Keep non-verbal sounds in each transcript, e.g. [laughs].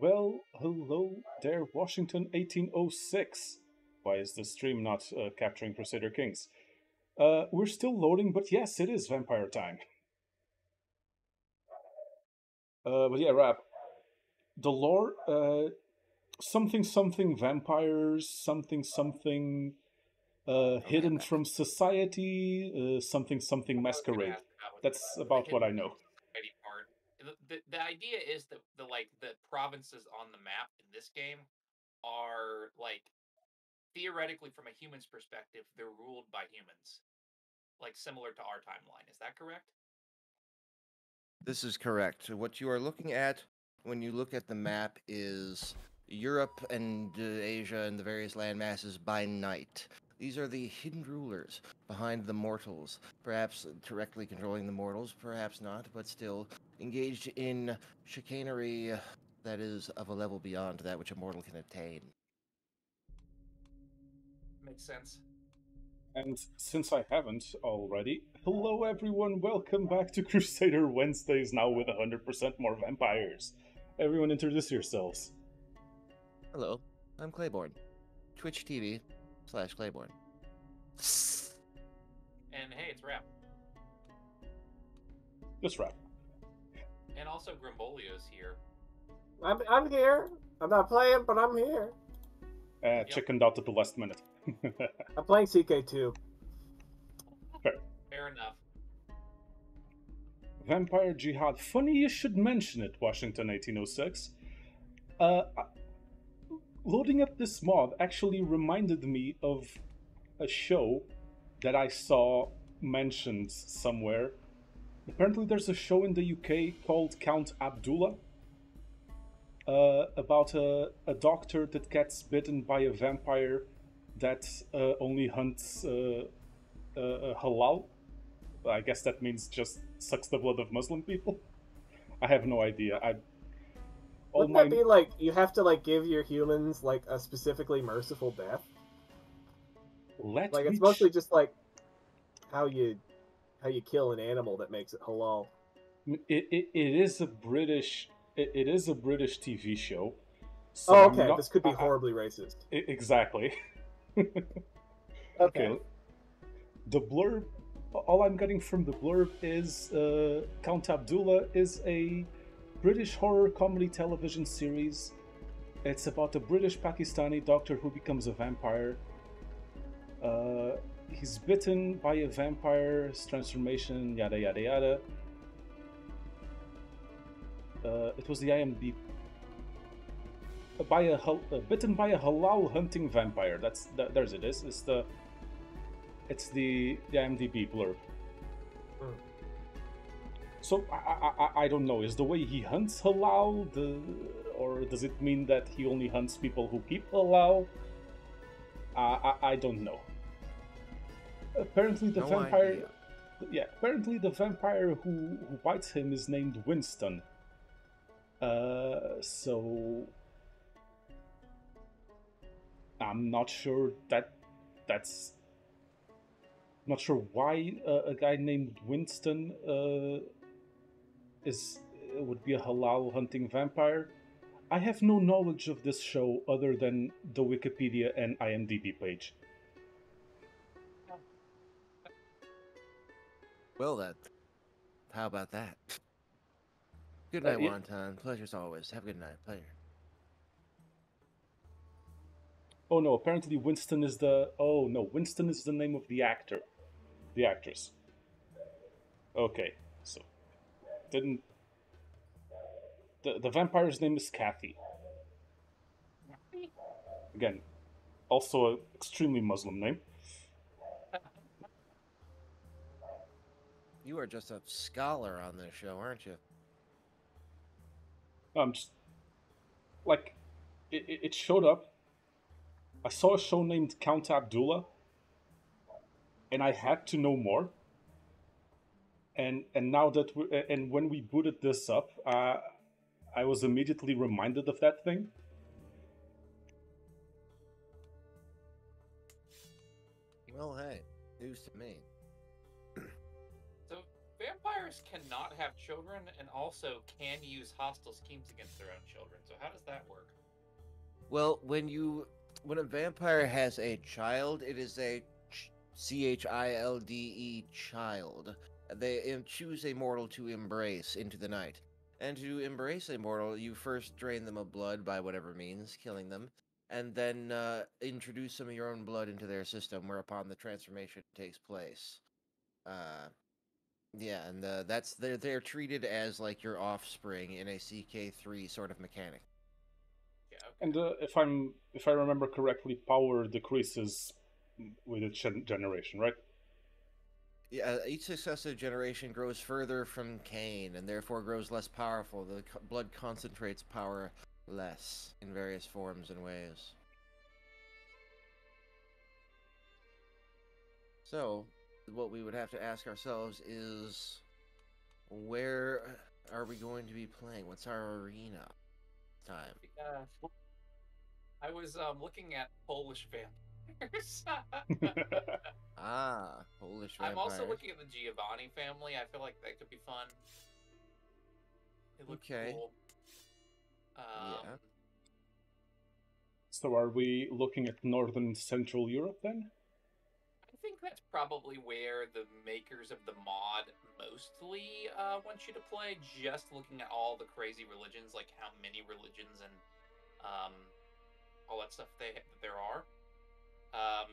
Well, hello there, Washington 1806. Why is the stream not uh, capturing Crusader Kings? Uh, we're still loading, but yes, it is vampire time. Uh, but yeah, rap. The lore, uh, something something vampires, something something uh, hidden from society, uh, something something masquerade. That's about what I know. The, the idea is that the like the provinces on the map in this game are like theoretically from a human's perspective they're ruled by humans like similar to our timeline is that correct This is correct. What you are looking at when you look at the map is Europe and uh, Asia and the various land masses by night. These are the hidden rulers behind the mortals, perhaps directly controlling the mortals, perhaps not, but still engaged in chicanery that is of a level beyond that which a mortal can attain. makes sense And since I haven't already, hello everyone, welcome back to [laughs] Crusader Wednesdays now with 100% more vampires. Everyone introduce yourselves. Hello, I'm Claiborne. Twitch TV slash Claiborne. and hey it's rap Just rap. and also grimbolio's here I'm I'm here. I'm not playing, but I'm here. Uh, chickened out at the last minute. [laughs] I'm playing CK2. fair Fair enough Vampire Jihad. Funny you should mention it, Washington 1806. Uh, I- loading up this mod actually reminded me of a show that I saw mentioned somewhere. Apparently, there's a show in the UK called Count Abdulla uh, about a, a doctor that gets bitten by a vampire that uh, only hunts uh, uh, halal. I guess that means just sucks the blood of Muslim people. [laughs] I have no idea. I all Wouldn't my that be like you have to like give your humans like a specifically merciful death? let Like it's mostly just like how you how you kill an animal that makes it halal. it, it, it is a British it, it is a British TV show. So oh, okay. not- This could be I- I- horribly racist. I- exactly. [laughs] Okay. Okay. The blurb, all I'm getting from the blurb is uh, Count Abdulla is a British horror comedy television series. It's about a British Pakistani doctor who becomes a vampire. Uh, he's bitten by a vampire, transformation, yada yada yada. Uh, it was the IMDb. By a uh, bitten by a halal hunting vampire. That's that, there's it is. It's the it's the the IMDb blurb. So I, I I- don't know. Is the way he hunts halal, the or does it mean that he only hunts people who keep halal? I I, I don't know. Apparently the No vampire. idea. Yeah, apparently the vampire who who bites him is named Winston. Uh, so I'm not sure that that's not sure why uh, a guy named Winston uh, is uh, would be a halal hunting vampire. I have no knowledge of this show other than the Wikipedia and IMDb page. Well that. how about that? Good Uh, night, yeah. Wonton. Pleasure as always. Have a good night. Pleasure. Oh no, apparently Winston is the oh no, Winston is the name of the actor. The actress. Okay, didn't the the vampire's name is Kathy. Again, also an extremely Muslim name. You are just a scholar on this show, aren't you? Um, just like it it showed up. I saw a show named Count Abdulla, and I had to know more. And and now that we and when we booted this up, uh, I was immediately reminded of that thing. Well, hey, news to me. so vampires vampires cannot have children and also can use hostile schemes against their own children. So how does that work? Well, when you when a vampire has a child, it is a ch- C H I L D E child. They choose a mortal to embrace into the night. And to embrace a mortal, you first drain them of blood by whatever means, killing them, and then uh, introduce some of your own blood into their system, whereupon the transformation takes place. Uh, yeah, and uh, that's they're they're treated as like your offspring in a CK3 sort of mechanic. Yeah. Okay. And uh, if I'm if I remember correctly, power decreases with each gen- generation, right? Yeah, each successive generation grows further from Cain and therefore grows less powerful. The co- blood concentrates power less in various forms and ways. So, what we would have to ask ourselves is where are we going to be playing? What's our arena time? Uh, I was um, looking at Polish vampires. [laughs] Ah, Polish I'm also looking at the Giovanni family. I feel like that could be fun. It looks Okay. cool. Um, Yeah. so are we looking at northern central Europe then? I think that's probably where the makers of the mod mostly uh, want you to play. Just looking at all the crazy religions, like how many religions and um, all that stuff they that there are. Um,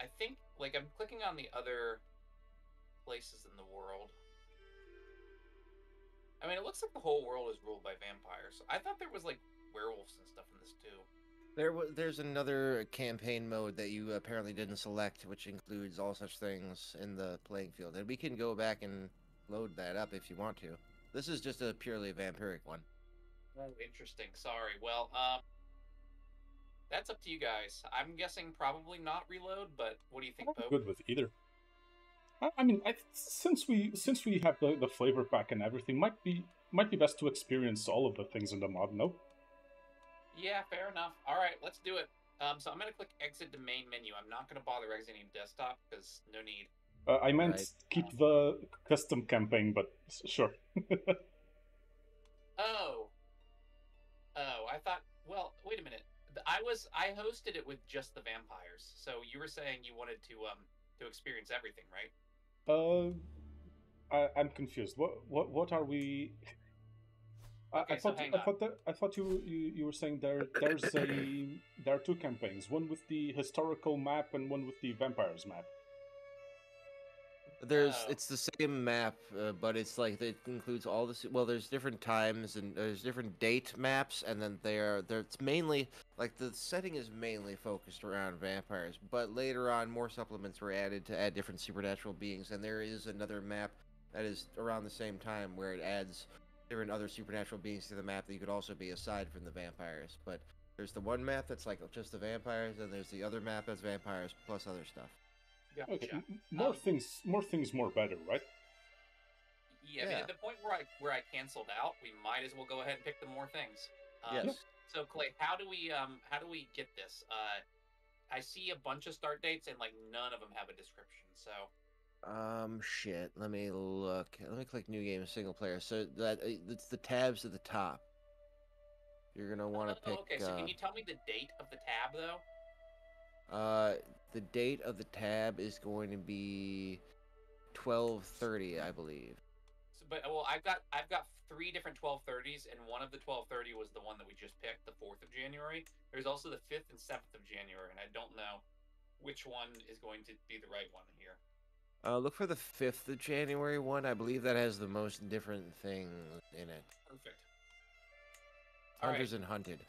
I think like I'm clicking on the other places in the world. I mean, it looks like the whole world is ruled by vampires. I thought there was like werewolves and stuff in this too. There, wa- there's another campaign mode that you apparently didn't select, which includes all such things in the playing field, and we can go back and load that up if you want to. This is just a purely vampiric one. Oh, interesting. Sorry. Well, um, that's up to you guys. I'm guessing probably not reload, but what do you think, I'm Pope? good with either. I, I mean, I, since we since we have the, the flavor pack and everything, might be might be best to experience all of the things in the mod. No, Yeah, fair enough. All right, let's do it. Um, so I'm gonna click exit the main menu. I'm not gonna bother exiting desktop because no need. uh, I meant Right. keep the custom campaign, but sure. [laughs] Oh. Oh, I thought. Well, wait a minute. I was I hosted it with just the vampires. So you were saying you wanted to um to experience everything, right? Uh, I, I'm confused. What what what are we? [laughs] I, Okay, I so thought I thought that I thought you, you you were saying there there's a there are two campaigns, one with the historical map and one with the vampires map. There's, Oh. it's the same map, uh, but it's like it includes all this. Well, there's different times and there's different date maps, and then they're there. It's mainly like the setting is mainly focused around vampires, but later on more supplements were added to add different supernatural beings, and there is another map that is around the same time where it adds different other supernatural beings to the map that you could also be aside from the vampires. But there's the one map that's like just the vampires, and there's the other map that's vampires plus other stuff. Gotcha. Okay, m- m- more Um, things, more things, more better, right? Yeah, I mean, at the point where I where I canceled out, we might as well go ahead and pick the more things. Um, Yes. So Clay, how do we um how do we get this? Uh, I see a bunch of start dates and like none of them have a description. So Um, shit. Let me look. Let me click new game single player. So that uh, it's the tabs at the top. You're gonna want to Oh, pick. okay, so uh, can you tell me the date of the tab though? uh, the date of the tab is going to be twelve thirty, I believe. So, but well, I've got I've got three different 1230s, and one of the 1230 was the one that we just picked, the fourth of January. There's also the fifth and seventh of January, and I don't know which one is going to be the right one here. Uh, look for the fifth of January one. I believe that has the most different things in it. Perfect. All right, Hunters and hunted.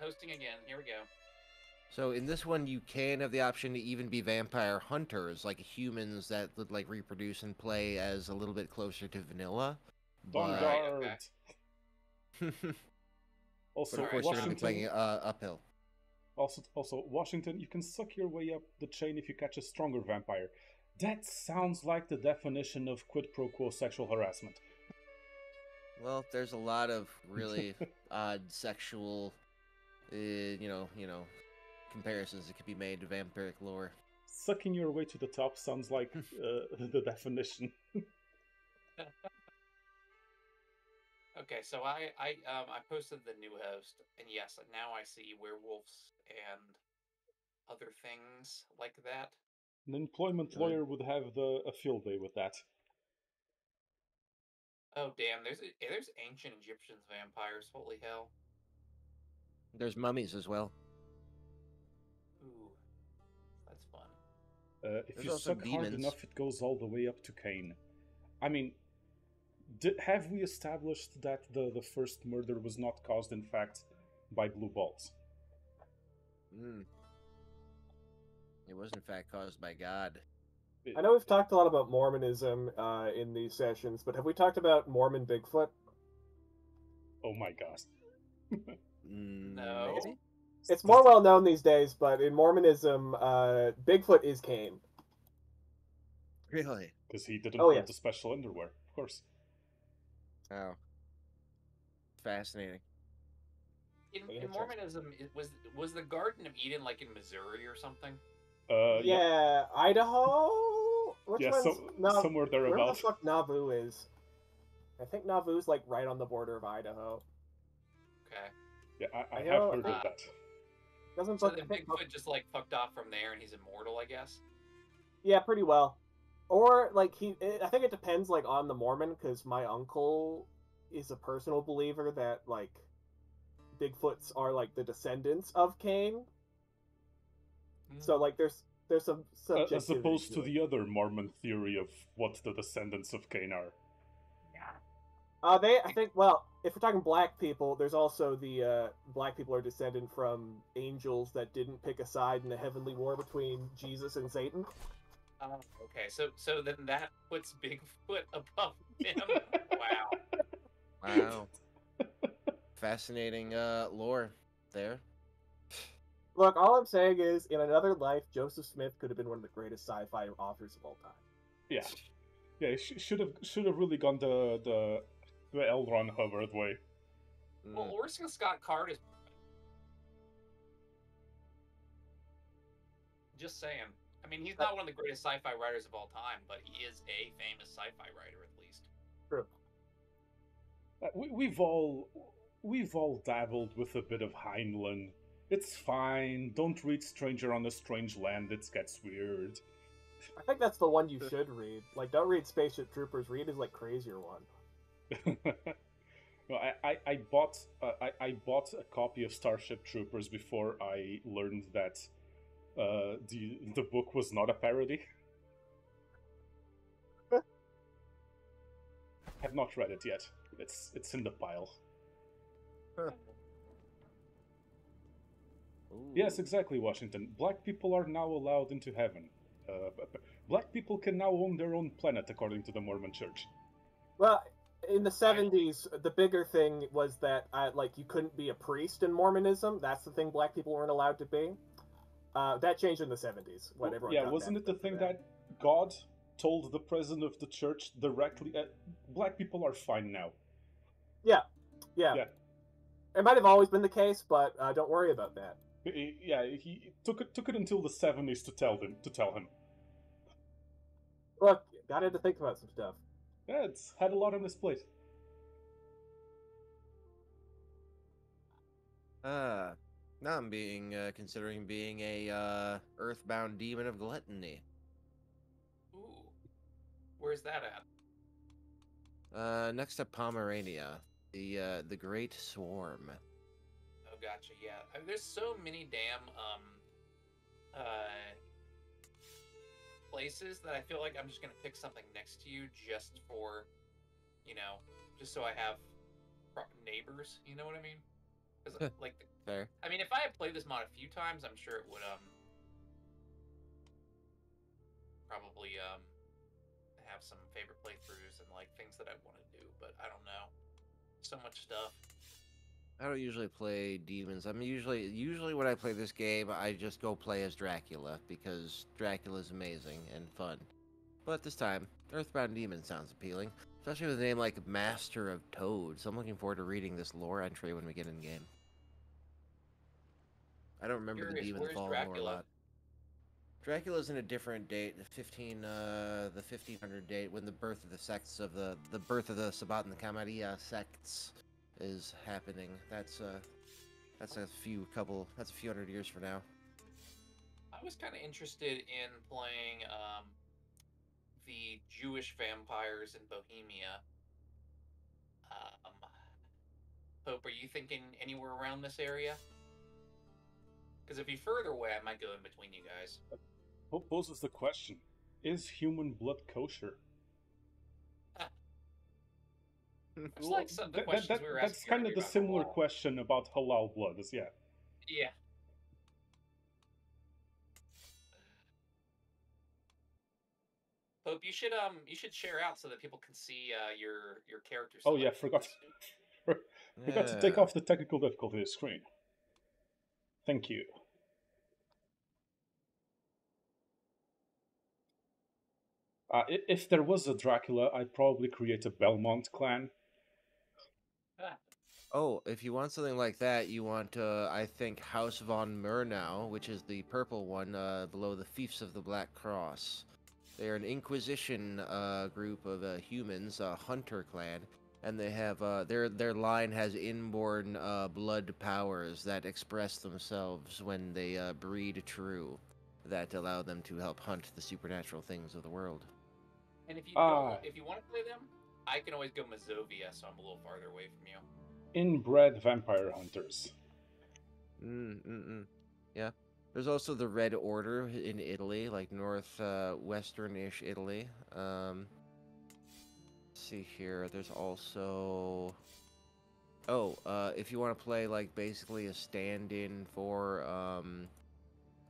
hosting again. Here we go. So in this one, you can have the option to even be vampire hunters, like humans that would like reproduce and play as a little bit closer to vanilla. But, Vanguard. [laughs] okay. but Also, of course, you're going to be Washington. playing uh, uphill. Also, also, Washington. You can suck your way up the chain if you catch a stronger vampire. That sounds like the definition of quid pro quo sexual harassment. Well, there's a lot of [laughs] really odd sexual, uh, you know, you know, comparisons that could be made to vampiric lore. Sucking your way to the top sounds like [laughs] uh, [laughs] the definition. [laughs] Okay, so I I um I posted the new host, and yes, now I see werewolves and other things like that. An employment Good. lawyer would have the, a field day with that. Oh damn, there's a, eh, there's ancient Egyptian vampires. Holy hell! There's mummies as well. Uh, if There's you also suck hard enough, it goes all the way up to Cain. I mean, di have we established that the, the first murder was not caused, in fact, by blue balls? Mm. It was in fact caused by God. I know we've talked a lot about Mormonism uh, in these sessions, but have we talked about Mormon Bigfoot? Oh my gosh. [laughs] Mm, No. maybe? It's more well known these days, but in Mormonism, uh, Bigfoot is Cain. Really? Because he didn't Oh, wear yes. the special underwear, of course. Oh. Fascinating. In, in Mormonism, it was was the Garden of Eden like in Missouri or something? Uh, yeah, Idaho. Which yeah, one's so, Nav- somewhere Where the thereabouts. fuck Nauvoo is? I think Nauvoo's like right on the border of Idaho. Okay, Yeah, I, I I have heard uh, of that. Doesn't so fuck- then I think- Bigfoot just like fucked off from there, and he's immortal, I guess. Yeah, pretty well. Or like he, it, I think it depends like on the Mormon because my uncle is a personal believer that like Bigfoots are like the descendants of Cain. Hmm. So like there's there's some as opposed to it. the other Mormon theory of what the descendants of Cain are. Yeah. Uh, they, I think, well, if we're talking black people, there's also the uh, black people are descended from angels that didn't pick a side in the heavenly war between Jesus and Satan. Oh, okay, so so then that puts Bigfoot [laughs] above him. wow. Wow. Fascinating uh, lore there. Look, all I'm saying is, in another life, Joseph Smith could have been one of the greatest sci-fi authors of all time. Yeah, yeah, sh- should have should have really gone the the the L. Ron Hubbard way. Well, Mm. Orson Scott Card is. Just saying. I mean, he's not one of the greatest sci-fi writers of all time, but he is a famous sci-fi writer at least. True. Uh, we, we've all we've all dabbled with a bit of Heinlein. It's fine. Don't read Stranger on a Strange Land. It gets weird. I think that's the one you should read. Like, don't read Spaceship Troopers. Read his like crazier one. [laughs] no, I, I, I bought uh, I, I bought a copy of Starship Troopers before I learned that uh, the the book was not a parody. [laughs] Have not read it yet. It's it's in the pile. Yes, exactly, Washington. Black people are now allowed into heaven. Uh, black people can now own their own planet, according to the Mormon Church. Well, in the '70s, the bigger thing was that uh, like you couldn't be a priest in Mormonism. That's the thing black people weren't allowed to be. Uh, that changed in the '70s when everyone. yeah, wasn't it the thing that God told the president of the church directly? Uh, black people are fine now. Yeah. Yeah. It might have always been the case, but uh, don't worry about that. He- yeah, he took it took it until the seventies to tell them to tell him. Look, got to think about some stuff. Yeah, it's had a lot on this plate. Uh, now I'm being uh, considering being a uh, earthbound demon of gluttony. Ooh, where's that at? Uh, next to Pomerania, the uh, the Great Swarm. Oh, gotcha. Yeah, I mean, there's so many damn um, uh, places that I feel like I'm just gonna pick something next to you just for, you know, just so I have neighbors. You know what I mean? Because like, fair. I mean, if I had played this mod a few times, I'm sure it would um probably um have some favorite playthroughs and like things that I want to do. But I don't know. So much stuff. I don't usually play demons. I'm usually usually when I play this game, I just go play as Dracula because Dracula's amazing and fun. But this time, Earthbound Demon sounds appealing, especially with a name like Master of Toads. I'm looking forward to reading this lore entry when we get in game. I don't remember the demon fall lore a Dracula? lot. Dracula's in a different date, the fifteen, uh, the fifteen hundred date, when the birth of the sects of the the birth of the Sabbat and the Camarilla sects is happening. That's uh, that's a few couple, that's a few hundred years from now. I was kind of interested in playing um, the Jewish vampires in Bohemia. Um, Pope, are you thinking anywhere around this area? Because if you're further away, I might go in between you guys. What poses the question? Is human blood kosher? It's like some of the that- that- that- we were that's kind of the similar halal. question about halal blood. Is yeah. Yeah. Pope, you should um you should share out so that people can see uh, your your character. Oh yeah, selection. forgot. [laughs] Forgot to take off the technical difficulty screen. Thank you. Uh, if there was a Dracula, I'd probably create a Belmont clan. Oh, if you want something like that, you want, uh, I think, House von Murnau, which is the purple one uh, below the Fiefs of the Black Cross. They're an Inquisition uh, group of uh, humans, a hunter clan, and they have uh, their their line has inborn uh, blood powers that express themselves when they uh, breed true, that allow them to help hunt the supernatural things of the world. And if you Ah. if you want to play them, I can always go Mazovia, so I'm a little farther away from you. Inbred vampire hunters. Mm, mm, mm. Yeah. There's also the Red Order in Italy, like north uh, western-ish Italy. Um, see here. There's also. Oh, uh, if you want to play like basically a stand-in for um,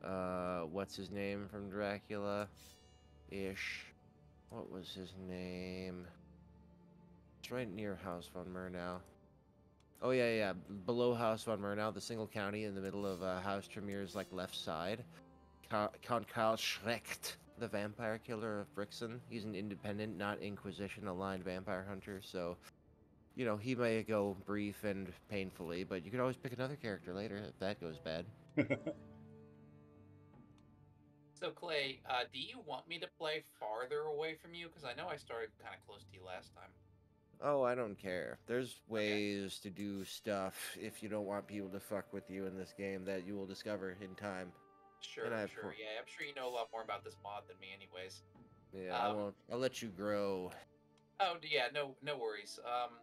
uh, what's his name from Dracula, ish. What was his name? It's right near House von Murnau. Oh yeah, yeah. Below House von Murnau, the single county in the middle of uh, House Tremere's like left side. Count Karl Schrecht, the vampire killer of Brixen. He's an independent, not Inquisition aligned vampire hunter. So, you know, he may go brief and painfully, but you could always pick another character later if that goes bad. [laughs] So Clay, uh, do you want me to play farther away from you? Because I know I started kind of close to you last time. Oh, I don't care. There's ways to do stuff if you don't want people to fuck with you in this game that you will discover in time. Sure, I sure. Yeah, I'm sure you know a lot more about this mod than me, anyways. Yeah, I Um, won't. I'll let you grow. Oh yeah, no, no worries. Um,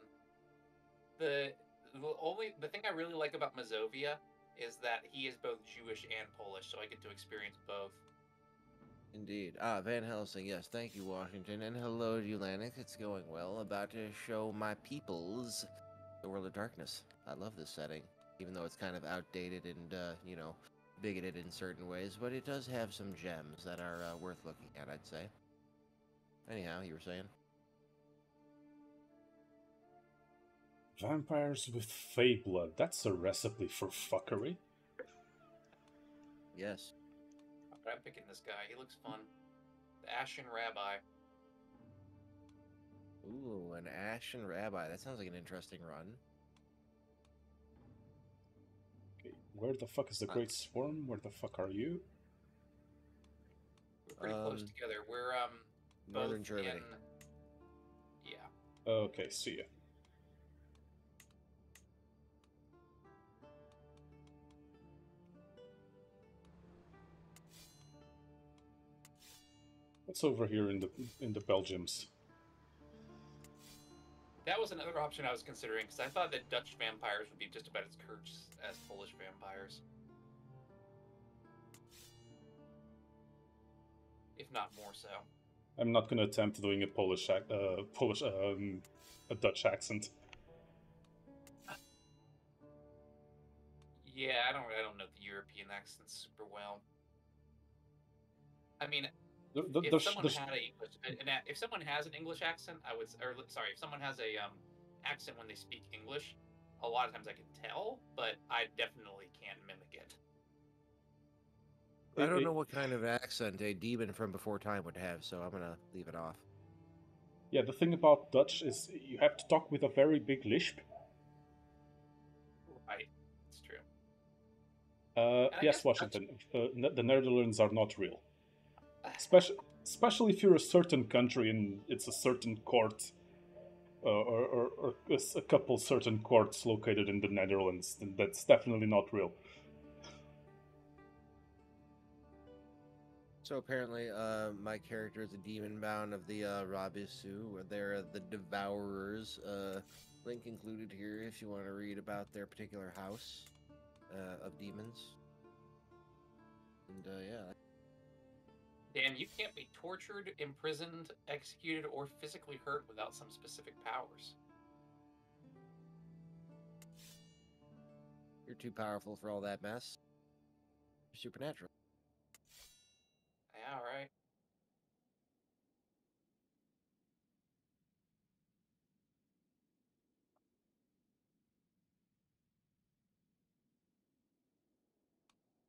the the only the thing I really like about Mazovia is that he is both Jewish and Polish, so I get to experience both. Indeed. Ah, Van Helsing, yes, thank you, Washington. And hello, Ulanic. It's going well. About to show my peoples the World of Darkness. I love this setting, even though it's kind of outdated and, uh, you know, bigoted in certain ways, but it does have some gems that are uh, worth looking at, I'd say. Anyhow, you were saying? Vampires with fey blood. That's a recipe for fuckery. Yes. But I'm picking this guy. He looks fun. The Ashen Rabbi. Ooh, an Ashen Rabbi. That sounds like an interesting run. Okay, Where the fuck is the Uh, Great Swarm? Where the fuck are you? We're pretty close Um, together. We're um Northern both Germany. in- Yeah. Okay, see ya. What's over here in the in the Belgiums? That was another option I was considering because I thought that Dutch vampires would be just about as cursed as Polish vampires. If not more so. I'm not gonna attempt doing a Polish ac- uh, Polish um, a Dutch accent. Yeah, I don't I don't know the European accents super well. I mean, The, the, if the, someone the, had a English, an, a- if someone has an English accent, I would, or sorry, if someone has a um accent when they speak English, a lot of times I can tell, but I definitely can't mimic it. I don't know what kind of accent a demon from before time would have, so I'm gonna leave it off. yeah, the thing about Dutch is you have to talk with a very big lisp. Right, it's true. Uh, yes, guess Dutch- Washington. Uh, the Netherlands are not real. Especially especially if you're a certain country and it's a certain court, uh, or, or, or a couple certain courts located in the Netherlands, then that's definitely not real. So apparently, uh, my character is a demon bound of the uh, Rabisu, where they're the Devourers. Uh, link included here if you want to read about their particular house uh, of demons. And uh, yeah, Dan, you can't be tortured, imprisoned, executed, or physically hurt without some specific powers. you're too powerful for all that mess. You're supernatural. Yeah, right.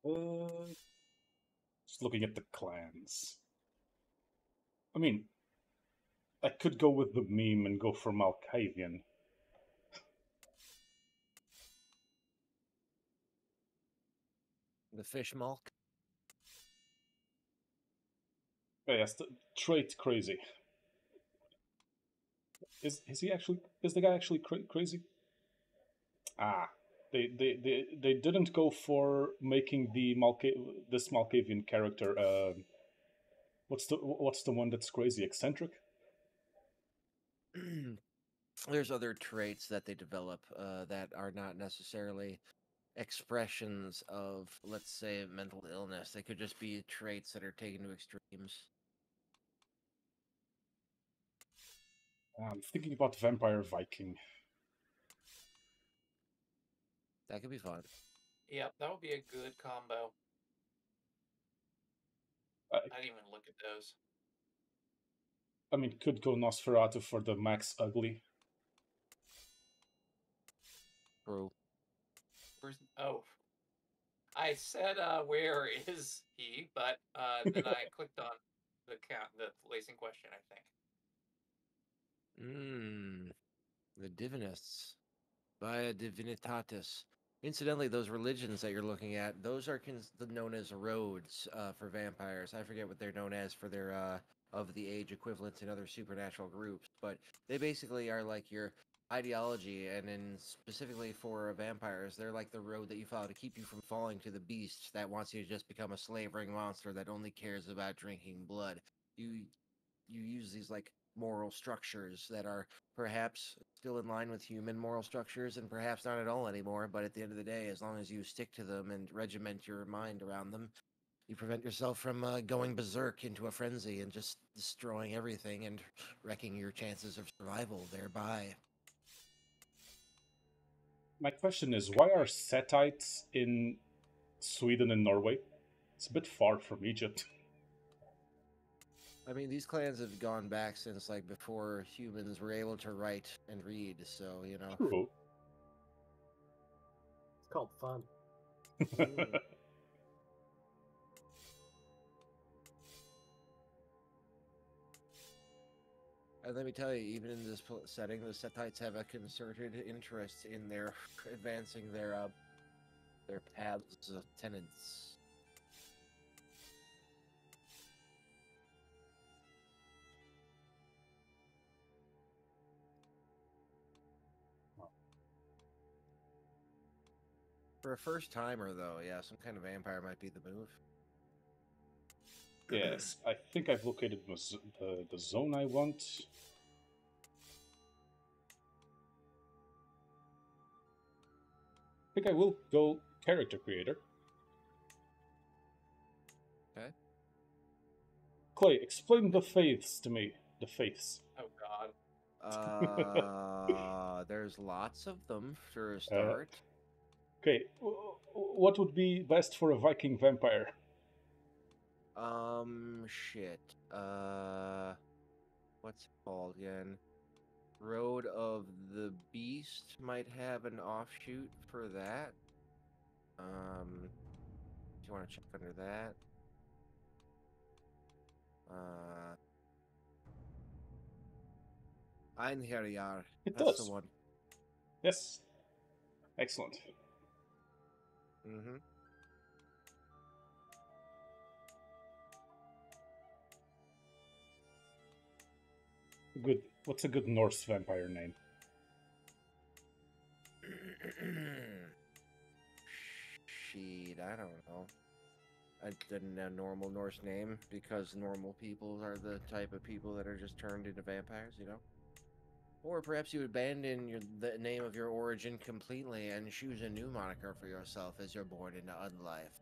Uh, just looking at the clans. I mean, I could go with the meme and go for Malkavian. The fish milk. Oh, yes, the trait crazy. Is is he actually? Is the guy actually cra- crazy? Ah, they, they they they didn't go for making the Malka- this Malkavian character. Uh, what's the what's the one that's crazy? Eccentric. [clears throat] There's other traits that they develop uh, that are not necessarily expressions of, let's say, mental illness. They could just be traits that are taken to extremes. I'm thinking about Vampire Viking. That could be fun. Yep, that would be a good combo. I, I didn't even look at those. I mean, could go Nosferatu for the Max Ugly. True. Where's oh? I said, uh, where is he? But uh, then I [laughs] clicked on the count, the place in question. I think. Mmm. The divinists. Via divinitatis. Incidentally, those religions that you're looking at, those are cons- known as roads uh, for vampires. I forget what they're known as for their uh, of the age equivalents in other supernatural groups, but they basically are like your ideology, and in specifically for vampires, they're like the road that you follow to keep you from falling to the beast that wants you to just become a slavering monster that only cares about drinking blood. You you use these like moral structures that are perhaps still in line with human moral structures and perhaps not at all anymore but at the end of the day as long as you stick to them and regiment your mind around them you prevent yourself from uh, going berserk into a frenzy and just destroying everything and wrecking your chances of survival thereby My question is, why are Setites in Sweden and Norway? It's a bit far from Egypt. [laughs] i mean these clans have gone back since like before humans were able to write and read so you know True. It's called fun. [laughs] And let me tell you, even in this setting, the Setites have a concerted interest in their advancing their uh, their paths of tenants. For a first timer, though, yeah, some kind of vampire might be the move. yes, I think I've located the, the, the zone I want. I think I will go character creator. Okay. Clay, explain the faiths to me. The faiths. Oh God. Uh, [laughs] there's lots of them for a start. Okay, what would be best for a Viking vampire? Um, shit. Uh, what's it called again? Road of the Beast might have an offshoot for that. Um, do you want to check under that? Uh, Einherjar. It That's does. the one. Yes. Excellent. Mm-hmm. Good. What's a good Norse vampire name? Sheet. I don't know. I didn't know normal Norse name because normal people are the type of people that are just turned into vampires, you know? Or perhaps you would abandon your, the name of your origin completely and choose a new moniker for yourself as you're born into unlife.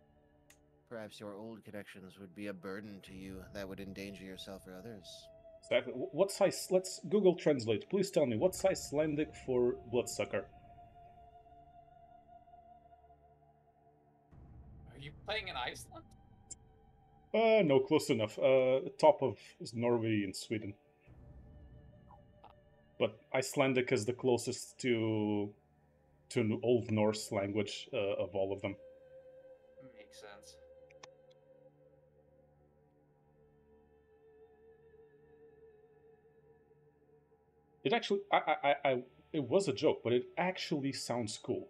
Perhaps your old connections would be a burden to you that would endanger yourself or others. Exactly. What size? Let's Google Translate. Please tell me what size Icelandic for bloodsucker. Are you playing in Iceland? Uh, no, close enough. Uh, top of is Norway and Sweden. But Icelandic is the closest to to an Old Norse language uh, of all of them. Makes sense. It actually, I, I, I, it was a joke, but it actually sounds cool.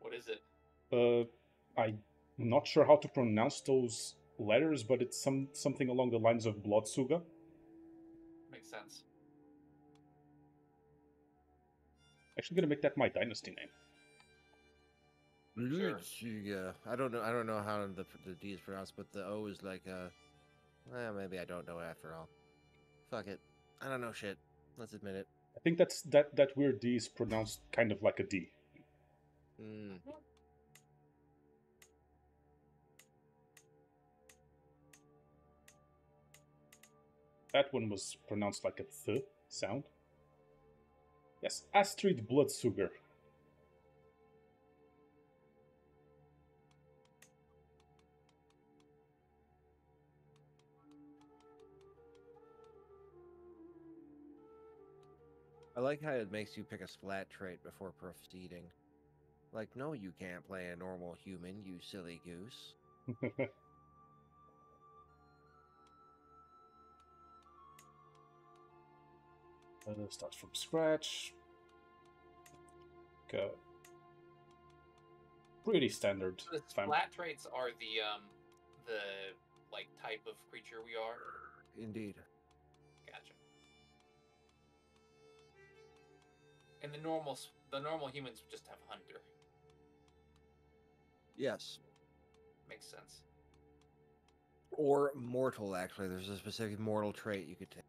What is it? Uh, I'm not sure how to pronounce those letters, but it's some something along the lines of Bloodsuga. Makes sense. Actually, gonna make that my dynasty name. Sure. Yeah, uh, I don't know. I don't know how the the D is pronounced, but the O is like a. Well, maybe I don't know after all. Fuck it. I don't know shit. Let's admit it. I think that's that that weird D is pronounced kind of like a D. Hmm. Mm-hmm. That one was pronounced like a th sound. Yes, Astrid Bloodsugar. I like how it makes you pick a splat trait before proceeding. Like, no, you can't play a normal human, you silly goose. [laughs] Uh, start from scratch. Go. Pretty standard. The vamp- splat traits are the um the like type of creature we are. Indeed. Gotcha. And the normal the normal humans just have hunter. Yes. Makes sense. Or mortal, actually. There's a specific mortal trait you could take.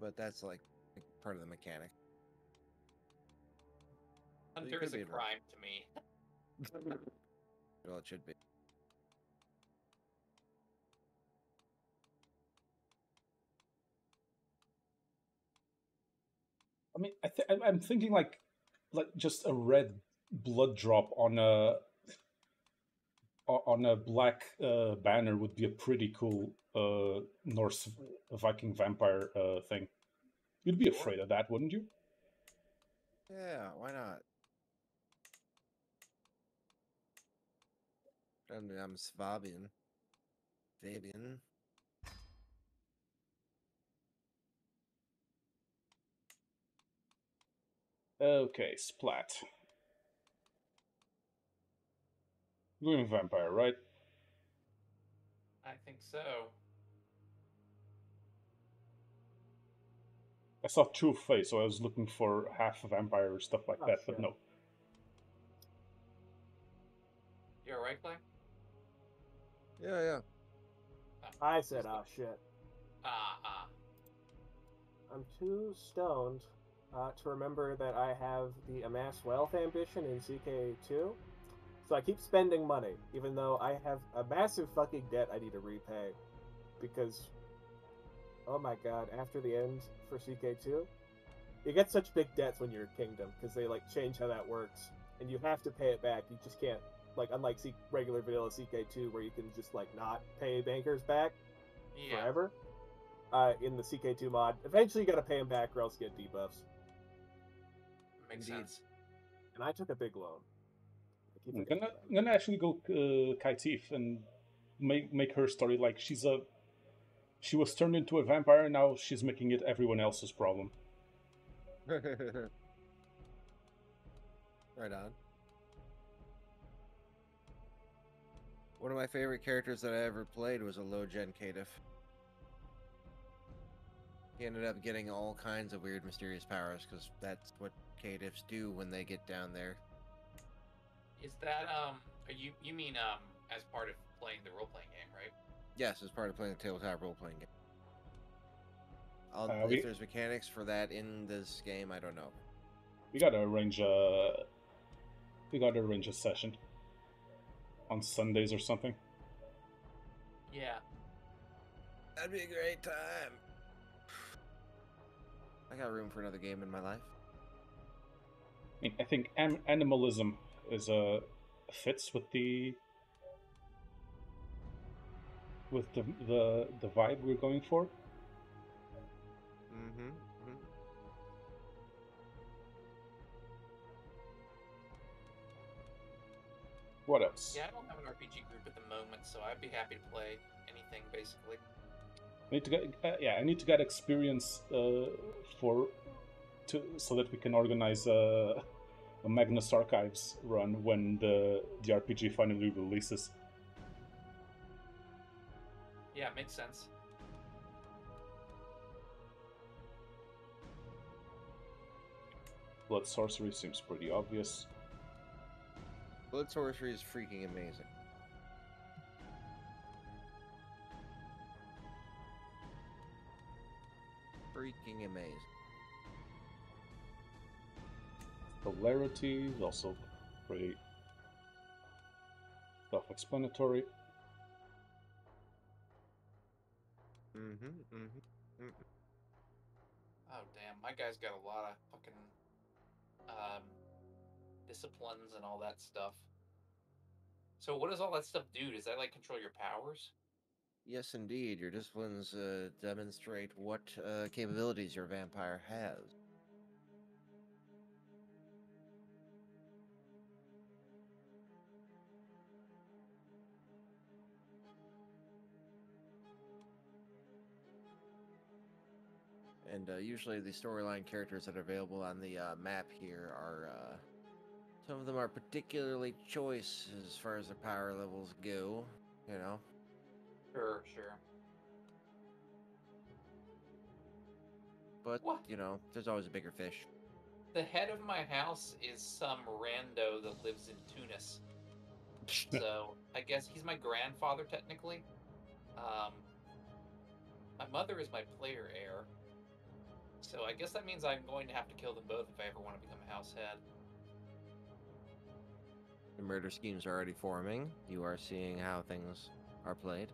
But that's like part of the mechanic. Hunter is a crime to me. [laughs] Well, it should be. I mean, I th- I'm- I'm thinking like, like just a red blood drop on a o- on a black uh, banner would be a pretty cool uh, Norse Viking vampire uh, thing. You'd be afraid of that, wouldn't you? Yeah, why not? And I'm Svabian. Fabian. Okay, splat. Doing vampire, right? I think so. I saw two face, so I was looking for half vampire or stuff like Oh, that, but no. You alright, Clay? Yeah, yeah. I said, oh shit. Ah, ah. I'm too stoned uh, to remember that I have the amass wealth ambition in CK2. So I keep spending money, even though I have a massive fucking debt I need to repay. Because, oh my god, after the end for CK2, you get such big debts when you're a kingdom, because they like change how that works. And you have to pay it back. You just can't, like, unlike C- regular vanilla CK2, where you can just, like, not pay bankers back Yeah. forever. Uh, in the CK2 mod, eventually you gotta pay them back or else you get debuffs. Makes Indeed. sense. And I took a big loan. I keep I'm gonna, I'm gonna actually go uh, Caitiff and make make her story like she's a she was turned into a vampire and now she's making it everyone else's problem. [laughs] right on. One of my favorite characters that I ever played was a low gen Caitiff. He ended up getting all kinds of weird, mysterious powers because that's what Caitiffs do when they get down there. Is that um? Are you you mean um as part of playing the role playing game, right? Yes, as part of playing the tabletop role playing game. I'll, Uh, if we- there's mechanics for that in this game, I don't know. We gotta arrange a. We gotta arrange a session. On Sundays or something. Yeah. That'd be a great time. [sighs] I got room for another game in my life. I mean, I think an- animalism is a fits with the with the the the vibe we're going for. Mm-hmm. What else? Yeah, I don't have an RPG group at the moment, so I'd be happy to play anything basically. I need to get uh, yeah. I need to get experience uh, for to so that we can organize a, a Magnus Archives run when the the RPG finally releases. Yeah, makes sense. Blood sorcery seems pretty obvious. Blood sorcery is freaking amazing. Freaking amazing. Polarity is also pretty self-explanatory. Mm-hmm. Mm-hmm. Oh damn, my guy's got a lot of fucking um disciplines and all that stuff. So what does all that stuff do? Does that like control your powers? Yes, indeed. Your disciplines uh, demonstrate what uh, capabilities your vampire has. And uh, usually, the storyline characters that are available on the uh, map here are. Uh, some of them are particularly choice as far as their power levels go. You know, Sure, sure. but What? you know, there's always a bigger fish. The head of my house is some rando that lives in Tunis. [laughs] so I guess he's my grandfather technically. Um, my mother is my player heir. So I guess that means I'm going to have to kill them both if I ever want to become a house head. The murder schemes are already forming. You are seeing how things are played.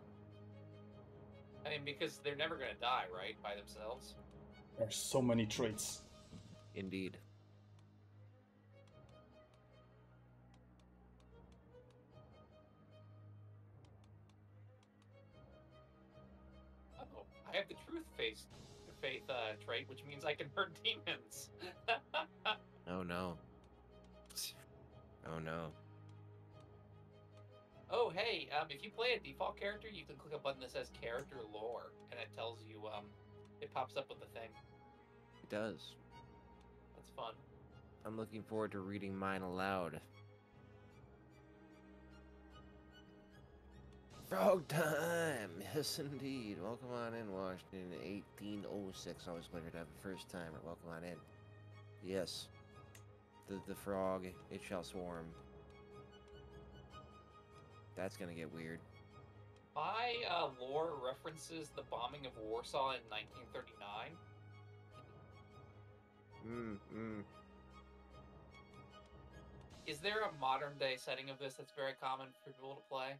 I mean, because they're never going to die, right, by themselves. There's so many traits. Indeed. Oh, I have the truth face faith uh, trait, which means I can hurt [laughs] demons. Oh no. Oh no. oh, hey, um, if you play a default character, you can click a button that says character lore, and it tells you, um, it pops up with the thing. It does. That's fun. I'm looking forward to reading mine aloud. Frog time! [laughs] Yes, indeed. Welcome on in, Washington. 1806. Always pleasure to have a first timer. Welcome on in. Yes. The, the frog, it shall swarm. That's gonna get weird. My uh, lore references the bombing of Warsaw in 1939. Mm, mm. Is there a modern day setting of this that's very common for people to play?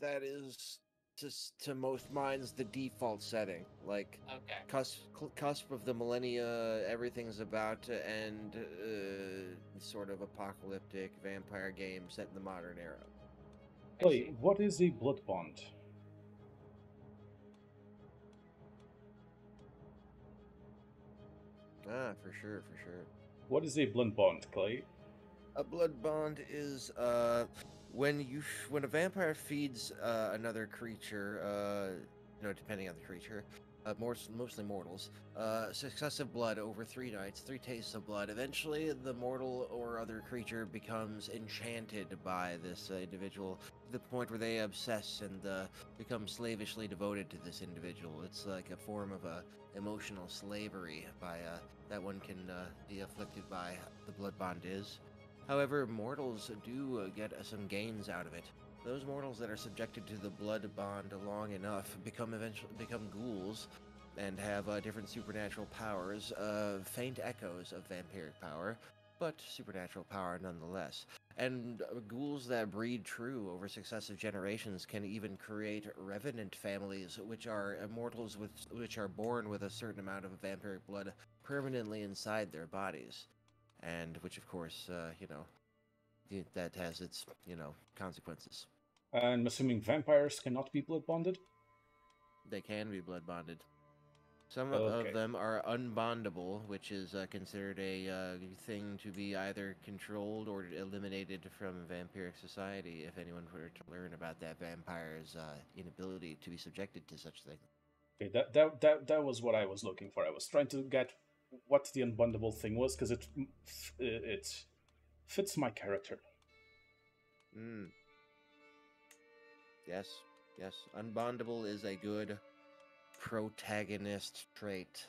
That is, to, to most minds, the default setting. Like, Okay. cusp, cusp of the millennia, everything's about to end, uh, sort of apocalyptic vampire game set in the modern era. I Wait, what is a blood bond? Ah, for sure, for sure. What is a blood bond, Clay? A blood bond is uh when you when a vampire feeds uh, another creature, uh, you know, depending on the creature, uh, more, mostly mortals. Uh, successive blood over three nights, three tastes of blood. Eventually, the mortal or other creature becomes enchanted by this uh, individual to the point where they obsess and uh, become slavishly devoted to this individual. It's like a form of uh, emotional slavery by that one can be afflicted by. The blood bond is. However, mortals do uh, get uh, some gains out of it. Those mortals that are subjected to the blood bond long enough become eventually become ghouls and have uh, different supernatural powers, uh, faint echoes of vampiric power, but supernatural power nonetheless. And uh, ghouls that breed true over successive generations can even create revenant families, which are immortals with which are born with a certain amount of vampiric blood permanently inside their bodies, and which, of course, uh, you know, that has its you know consequences. I'm assuming vampires cannot be blood bonded. They can be blood bonded. Some Okay. of them are unbondable, which is uh, considered a uh, thing to be either controlled or eliminated from vampiric society if anyone were to learn about that vampire's uh, inability to be subjected to such things. Okay, that, that that that was what I was looking for. I was trying to get what the unbondable thing was because it it fits my character. Mm. Yes, yes. Unbondable is a good protagonist trait.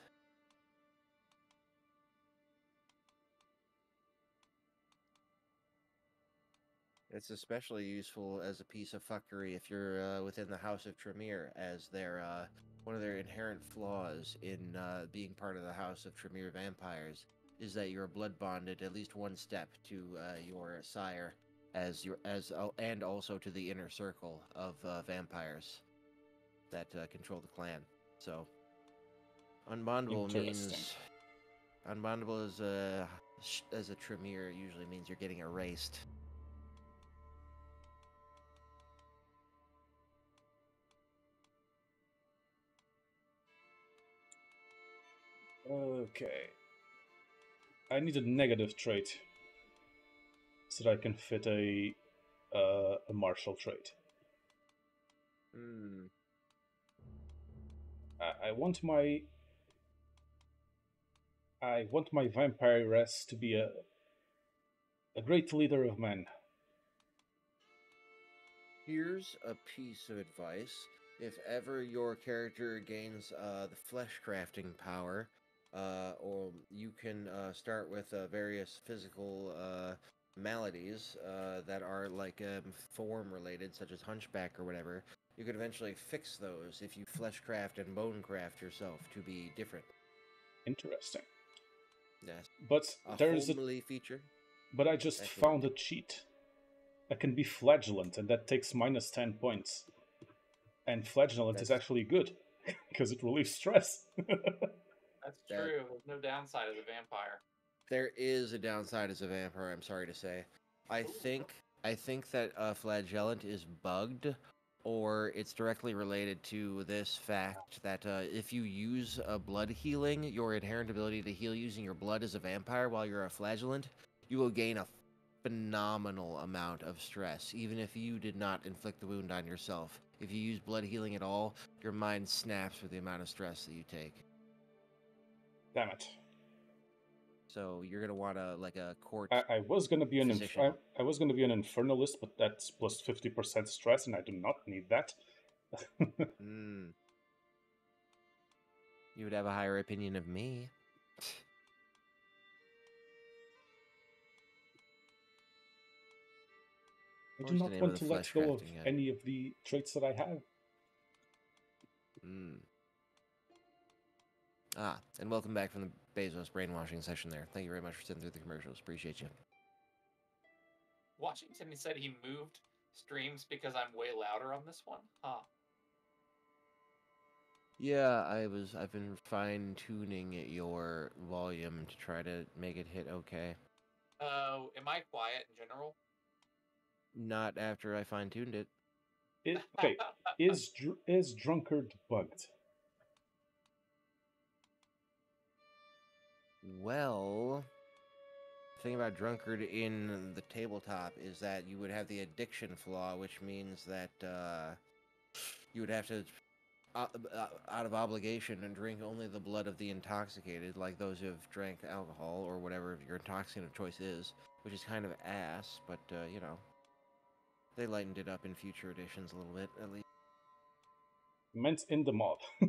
It's especially useful as a piece of fuckery if you're uh, within the House of Tremere, as their uh, one of their inherent flaws in uh, being part of the House of Tremere vampires is that you're blood bonded at least one step to uh, your sire, as your as al- and also to the inner circle of uh, vampires that uh, control the clan. So, unbondable means unbondable as a as a Tremere usually means you're getting erased. Okay. I need a negative trait so that I can fit a uh, a martial trait. Hmm. I, I want my I want my vampiress to be a a great leader of men. Here's a piece of advice. If ever your character gains uh, the flesh crafting power, uh, or you can uh, start with uh, various physical uh, maladies uh, that are like um, form related, such as hunchback or whatever, you could eventually fix those if you flesh craft and bone craft yourself to be different. Interesting. Yes. But A there's a feature. but I just found a cheat. I can be flagellant and that takes minus 10 points. And flagellant is actually good [laughs] because it relieves stress. [laughs] That's That- true. There's no downside as a vampire. There is a downside as a vampire. I'm sorry to say. I think I think that uh, flagellant is bugged, or it's directly related to this fact that uh, if you use a blood healing, your inherent ability to heal using your blood as a vampire while you're a flagellant, you will gain a phenomenal amount of stress, even if you did not inflict the wound on yourself. If you use blood healing at all, your mind snaps with the amount of stress that you take. Damn it. So you're gonna want to like a court. I, I was gonna be an inf- I, I was gonna be an infernalist, but that's plus fifty percent stress, and I do not need that. [laughs] Mm. You would have a higher opinion of me. I do not want to let go of uh, any of the traits that I have. Mm. Ah, and welcome back from the Bezos brainwashing session there. Thank you very much for sitting through the commercials. Appreciate you. Washington said he moved streams because I'm way louder on this one. Huh. Yeah, I was. I've been fine tuning your volume to try to make it hit okay. Uh, am I quiet in general? Not after I fine tuned it. It, okay, [laughs] is is drunkard bugged? Well, the thing about drunkard in the tabletop is that you would have the addiction flaw, which means that uh, you would have to uh, uh, out of obligation and drink only the blood of the intoxicated, like those who have drank alcohol or whatever your intoxicant of choice is, which is kind of ass, but uh, you know, they lightened it up in future editions a little bit, at least. Meant in the mod. [laughs]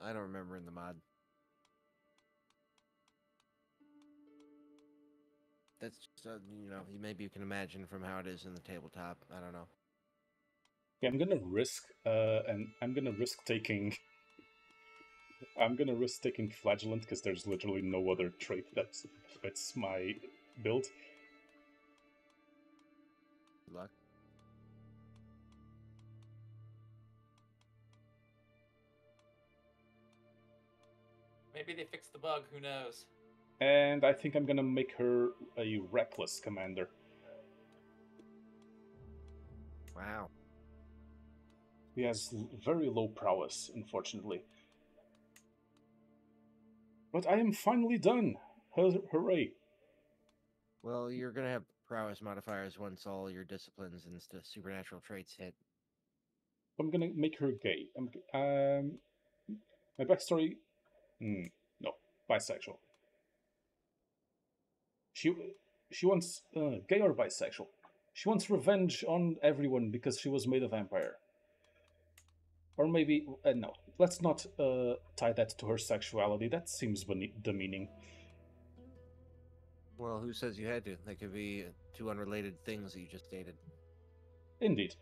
I don't remember in the mod. That's just, uh, you know, you- maybe you can imagine from how it is in the tabletop. I don't know. Yeah, I'm gonna risk, uh, and I'm gonna risk taking. [laughs] I'm gonna risk taking flagellant because there's literally no other trait that fits my build. Good luck. Maybe they fixed the bug. Who knows? And I think I'm gonna make her a reckless commander. Wow. He has very low prowess, unfortunately. But I am finally done! Hooray! Well, you're gonna have prowess modifiers once all your disciplines and supernatural traits hit. I'm gonna make her gay. I'm, um, my backstory. Hmm, no, bisexual. She she wants uh, gay or bisexual. She wants revenge on everyone because she was made a vampire. Or maybe uh, no. Let's not uh, tie that to her sexuality. That seems demeaning. Well, who says you had to? They could be two unrelated things that you just stated. Indeed.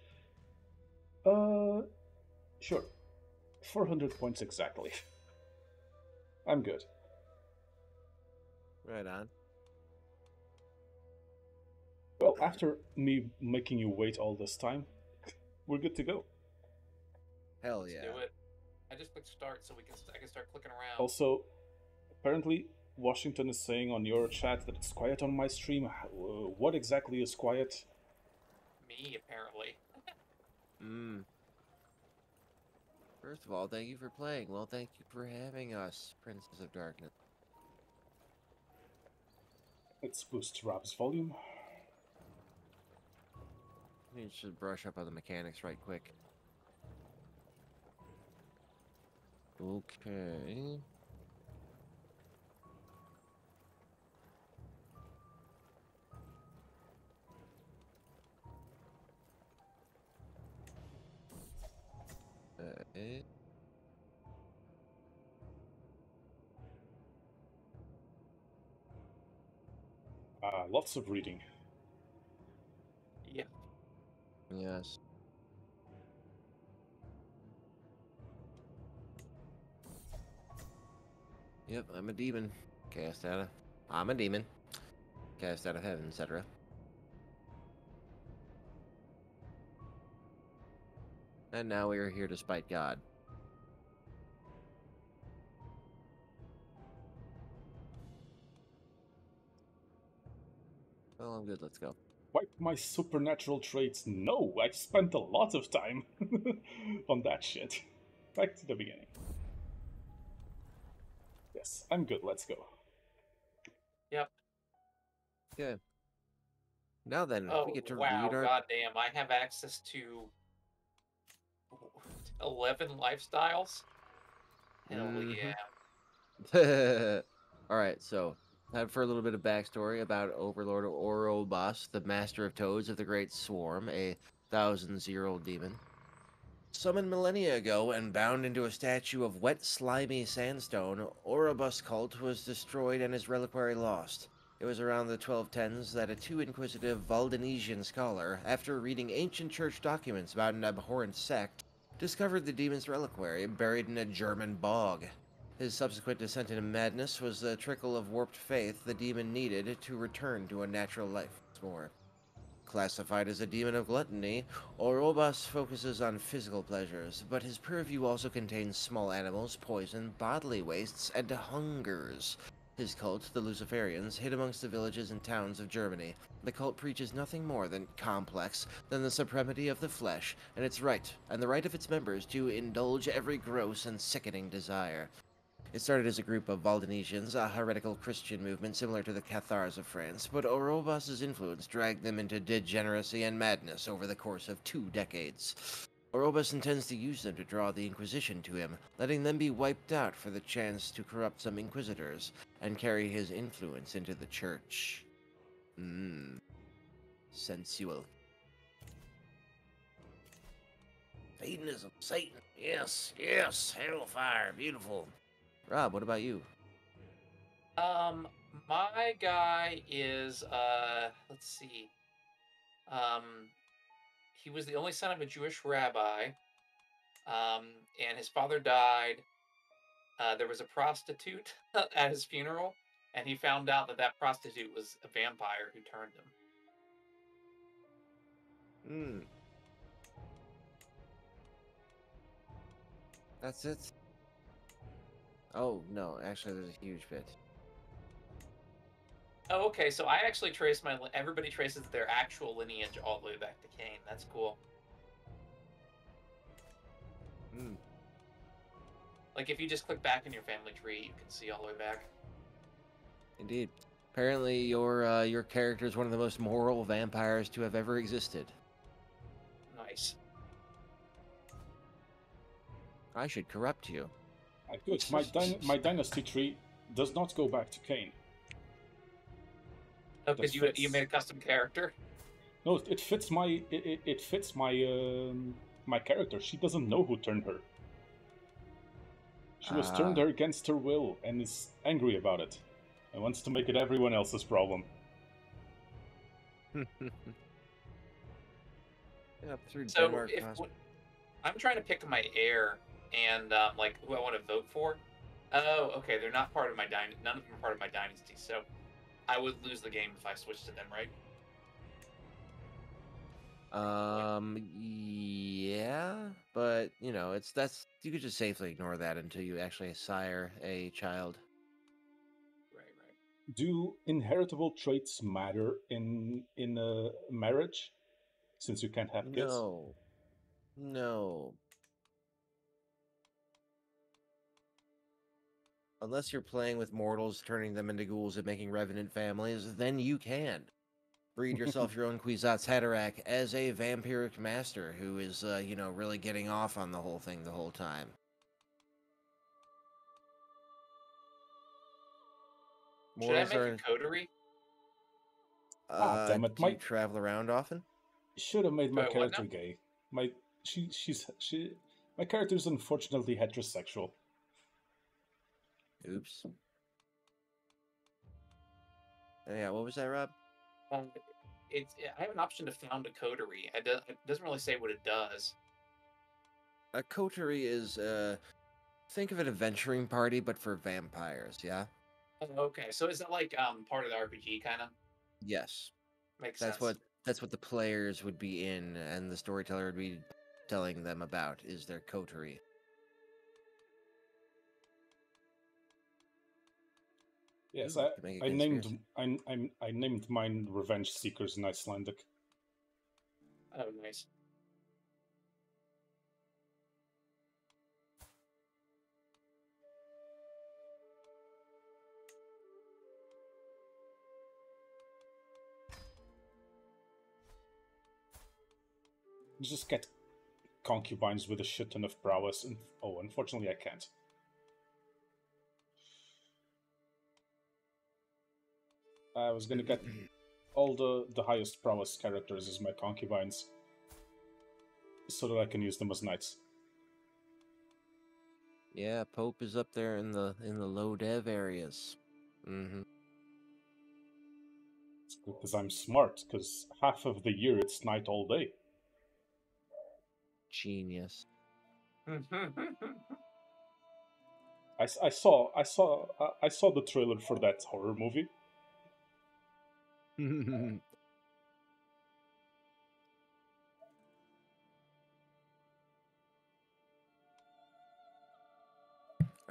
Uh, sure. 400 points exactly. [laughs] I'm good. Right on. Well, after me making you wait all this time, we're good to go. Hell Let's yeah. do it. I just clicked start so we can I can start clicking around. Also, apparently, Washington is saying on your chat that it's quiet on my stream. Uh, What exactly is quiet? Me apparently. Mm. First of all, thank you for playing. Well, thank you for having us, Princes of Darkness. Let's boost Rob's volume. You should brush up on the mechanics right quick. Okay. Uh, lots of reading. Yes. Yep, I'm a demon. Cast out of. I'm a demon. Cast out of heaven, etc. And now we are here to spite God. Well, I'm good. Let's go. Wipe my supernatural traits. No, I spent a lot of time [laughs] on that shit. Back to the beginning. Yes, I'm good. Let's go. Yep. Good. Now then, Oh we get to wow! read our. Goddamn! I have access to eleven lifestyles. Hell Mhm. yeah! [laughs] All right, so time for a little bit of backstory about Overlord Orobas, the Master of Toads of the Great Swarm, a thousands-year-old demon. Summoned millennia ago and bound into a statue of wet, slimy sandstone, Orobas cult was destroyed and his reliquary lost. It was around the 1210s that a too inquisitive Valdonesian scholar, after reading ancient church documents about an abhorrent sect, discovered the demon's reliquary buried in a German bog. His subsequent descent into madness was the trickle of warped faith the demon needed to return to a natural life once more. Classified as a demon of gluttony, Orobas focuses on physical pleasures, but his purview also contains small animals, poison, bodily wastes, and hungers. His cult, the Luciferians, hid amongst the villages and towns of Germany. The cult preaches nothing more than complex than the supremacy of the flesh, and its right, and the right of its members to indulge every gross and sickening desire. It started as a group of Valdonesians, a heretical Christian movement similar to the Cathars of France, but Orobas's influence dragged them into degeneracy and madness over the course of two decades. Orobas intends to use them to draw the Inquisition to him, letting them be wiped out for the chance to corrupt some Inquisitors and carry his influence into the Church. Mmm. Sensual. Satanism, Satan. Yes, yes. Hellfire, beautiful. Rob, what about you? Um, my guy is uh, let's see. Um, he was the only son of a Jewish rabbi. Um, and his father died. Uh, there was a prostitute [laughs] at his funeral, and he found out that that prostitute was a vampire who turned him. Hmm. That's it. Oh no, actually, there's a huge bit. Oh, okay. So I actually trace my. Everybody traces their actual lineage all the way back to Cain. That's cool. Hmm. Like if you just click back in your family tree, you can see all the way back. Indeed. Apparently, your uh, your character is one of the most moral vampires to have ever existed. Nice. I should corrupt you. I could. My, dyn- my dynasty tree does not go back to Cain. Oh, because you you made a custom character. No, it fits my it, it- it fits my um, my character. She doesn't know who turned her. She was turned her against her will and is angry about it, and wants to make it everyone else's problem. [laughs] Up through So Denmark. if Cos- w- I'm trying to pick my heir and um, like who I want to vote for. Oh, okay. They're not part of my dynasty. None of them are part of my dynasty. So I would lose the game if I switched to them, right? Um, yeah, but you know, it's that's you could just safely ignore that until you actually sire a child. Right, right. Do inheritable traits matter in in a marriage? Since you can't have kids. No, no. Unless you're playing with mortals, turning them into ghouls and making revenant families, then you can. Breed yourself [laughs] your own Kwisatz Haderach as a vampiric master who is, uh, you know, really getting off on the whole thing the whole time. Should I Mortals make are, a coterie? Ah, uh, damn it, do you travel around often? Should have made my Wait, character gay. My she she's she my character is unfortunately heterosexual. Oops. Oh, yeah, what was that, Rob? Um, it's I have an option to found a coterie. It, do, it doesn't really say what it does. A coterie is, uh, think of an adventuring party, but for vampires, yeah? Oh, okay, so is that like um part of the RPG kind of Yes. makes That's sense? what that's what the players would be in, and the storyteller would be telling them about is their coterie. Yes, Ooh, I, could make a I named. I, I I named mine Revenge Seekers in Icelandic. Oh, nice. Just get concubines with a shit ton of prowess, and oh, unfortunately, I can't. I was gonna get all the the highest prowess characters as my concubines, so that I can use them as knights. Yeah, Pope is up there in the in the low dev areas. Mm-hmm. Because I'm smart. Because half of the year it's night all day. Genius. [laughs] I, I saw I saw I- I saw the trailer for that horror movie. [laughs]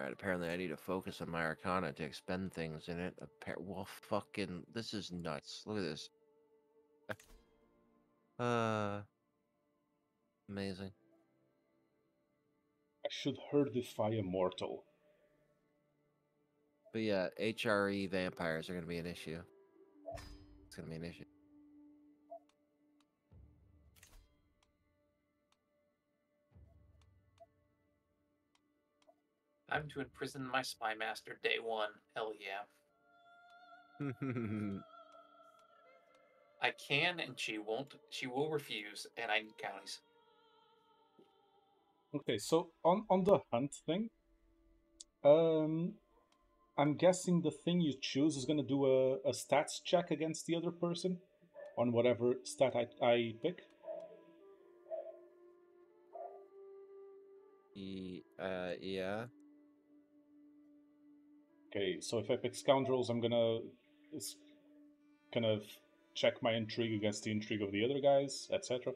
Alright, apparently I need to focus on my arcana to expend things in it. Appar- well, fucking, this is nuts. Look at this. Uh, amazing. I should hurt the fire mortal. But yeah, HRE vampires are gonna be an issue. It's gonna be an issue. Time to imprison my spy master day one. Hell yeah. [laughs] I can and she won't. She will refuse, and I need counties. Okay, so on on the hunt thing, um, I'm guessing the thing you choose is gonna do a, a stats check against the other person on whatever stat I, I pick. Uh, yeah. Okay, so if I pick scoundrels, I'm gonna kind of check my intrigue against the intrigue of the other guys, etc.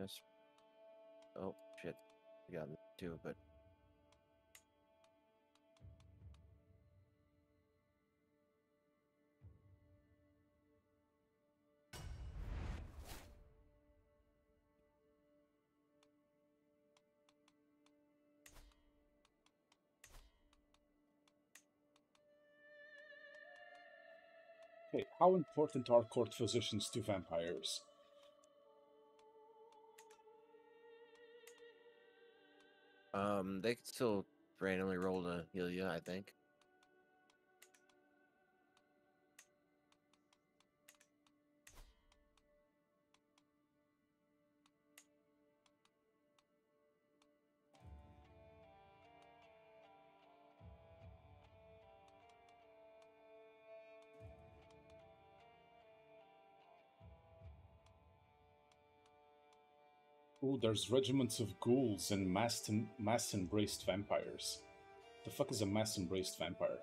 Yes. Oh shit. I got too, but Okay, how important are court physicians to vampires? Um, they could still randomly roll to heal you. I think. Ooh, there's regiments of ghouls and mass mass embraced vampires. The fuck is a mass embraced vampire?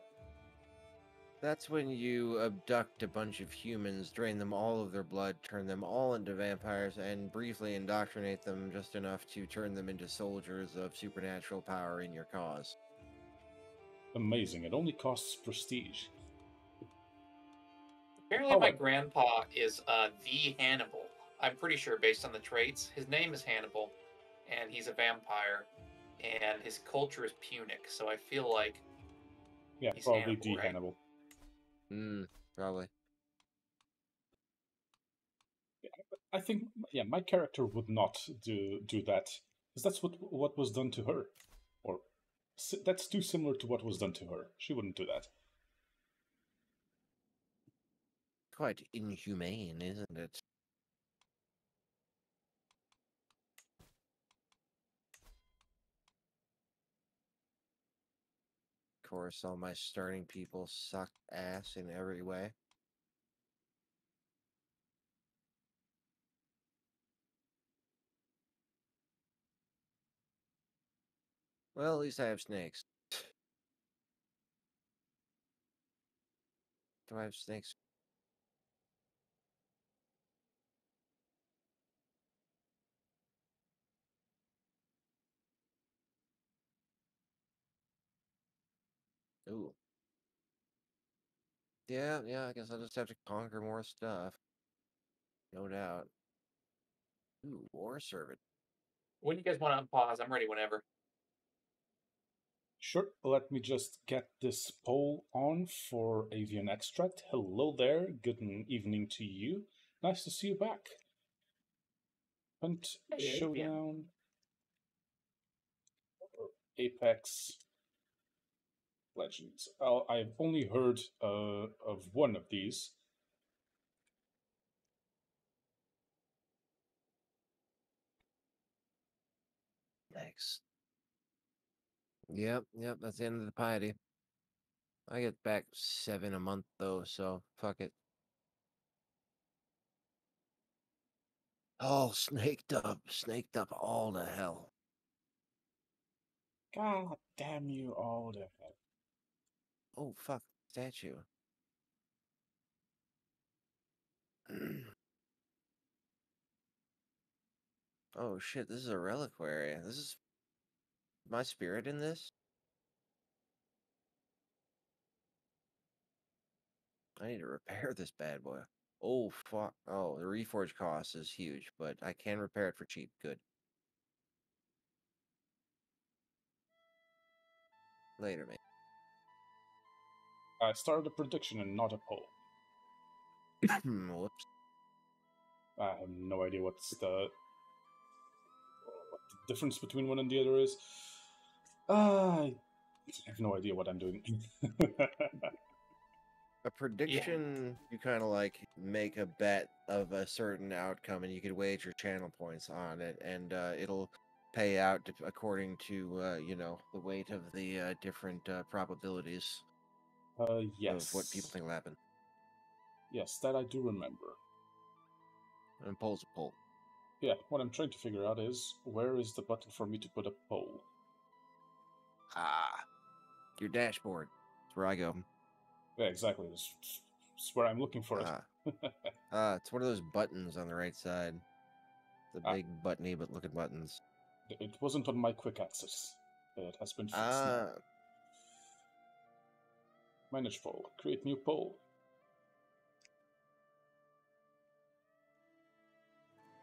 That's when you abduct a bunch of humans, drain them all of their blood, turn them all into vampires, and briefly indoctrinate them just enough to turn them into soldiers of supernatural power in your cause. Amazing. It only costs prestige. Apparently Oh, my what? grandpa is uh the Hannibal. I'm pretty sure based on the traits. His name is Hannibal and he's a vampire and his culture is Punic. So I feel like Yeah, He's probably Hannibal, D right? Hannibal. Hmm, probably. I think yeah, my character would not do do that because that's what what was done to her, or that's too similar to what was done to her. She wouldn't do that. Quite inhumane, isn't it? Course, all my starting people suck ass in every way. Well, at least I have snakes. [sighs] Do I have snakes? Ooh. Yeah, yeah, I guess I'll just have to conquer more stuff. No doubt. Ooh, war servant. when you guys want to unpause, I'm ready whenever. Sure. Let me just get this poll on for Avian Extract. Hello there. Good evening to you. Nice to see you back. Hunt Hey, Avian. Showdown. or Apex Legends. i I've only heard uh, of one of these. Thanks. Yep, yep, that's the end of the piety. I get back seven a month though, so fuck it. Oh, snaked up, snaked up all to hell. God damn you all to hell. Oh, fuck, statue. [clears throat] oh shit, this is a reliquary. This is my spirit in this? I need to repair [laughs] this bad boy. Oh fuck. Oh, the reforge cost is huge, but I can repair it for cheap. Good. Later, man. I started a prediction and not a poll. Whoops. I have no idea what's the what the difference between one and the other is. Uh, I have no idea what I'm doing. [laughs] A prediction, you kind of like make a bet of a certain outcome, and you could wager channel points on it, and uh, it'll pay out according to uh, you know the weight of the uh, different uh, probabilities uh, yes. of what people think will happen. Yes, that I do remember. And polls a poll. Yeah, what I'm trying to figure out is where is the button for me to put a poll? Ah, your dashboard. That's where I go. Yeah, exactly. That's, that's where I'm looking for it. Ah, [laughs] ah, it's one of those buttons on the right side. The Ah. big buttony but looking buttons. It wasn't on my quick access. It has been fixed Ah, now. Manage poll. Create new poll.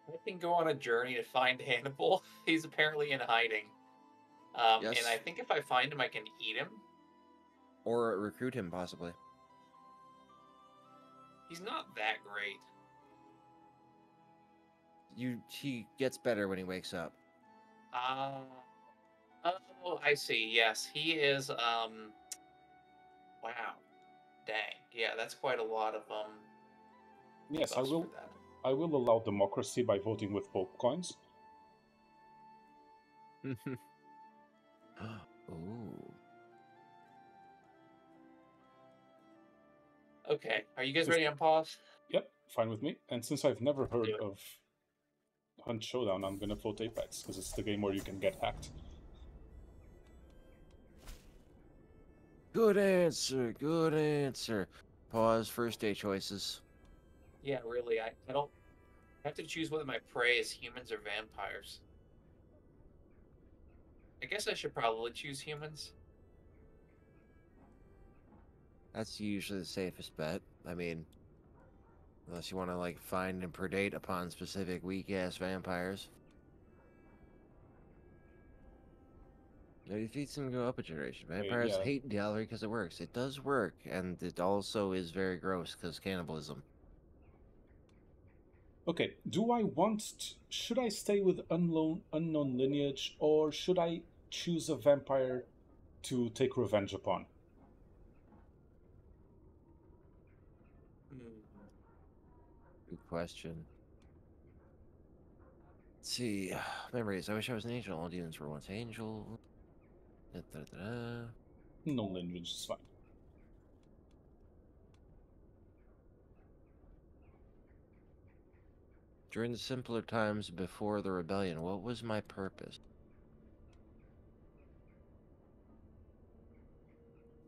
I can go on a journey to find [laughs] Hannibal. He's apparently in hiding. Um, Yes. And I think if I find him, I can eat him. or recruit him possibly. He's not that great. You he gets better when he wakes up. Uh, oh, I see. Yes, he is. Um, wow, dang. Yeah, that's quite a lot of um. Yes, I will. that. I will allow democracy by voting with Pope coins. [laughs] Ooh. Okay, are you guys ready on pause? Yep, fine with me. And since I've never heard of Hunt Showdown, I'm gonna vote Apex because it's the game where you can get hacked. Good answer. Good answer. Pause. First day choices. Yeah, really. I, I don't I have to choose whether my prey is humans or vampires. I guess I should probably choose humans. That's usually the safest bet. I mean, unless you want to like find and predate upon specific weak ass vampires. No defeats them go up a generation. Vampires yeah. hate diablerie because it works. It does work, and it also is very gross because cannibalism. Okay, do I want? t- should I stay with unknown unknown lineage, or should I choose a vampire to take revenge upon? Hmm. Good question. Let's see. [sighs] Memories. I wish I was an angel. All demons were once angel. Da, da, da, da. No is fine. During the simpler times before the rebellion, what was my purpose?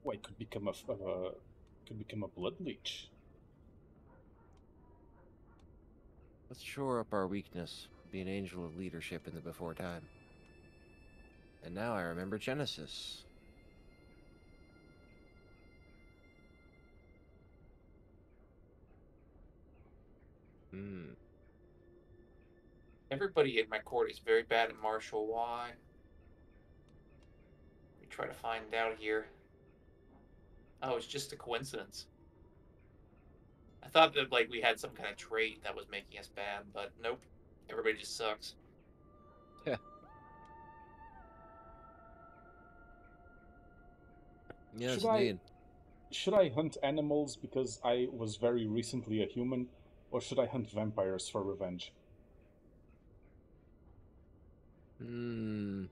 Well, could become a, a uh, could become a blood leech. Let's shore up our weakness. Be an angel of leadership in the before time. And now I remember Genesis. Hmm. Everybody in my court is very bad at martial. Why? We try to find out here. Oh, it's just a coincidence. I thought that like we had some kind of trait that was making us bad, but nope. Everybody just sucks. Yes, Should I- Should I hunt animals because I was very recently a human, or should I hunt vampires for revenge? Hmm.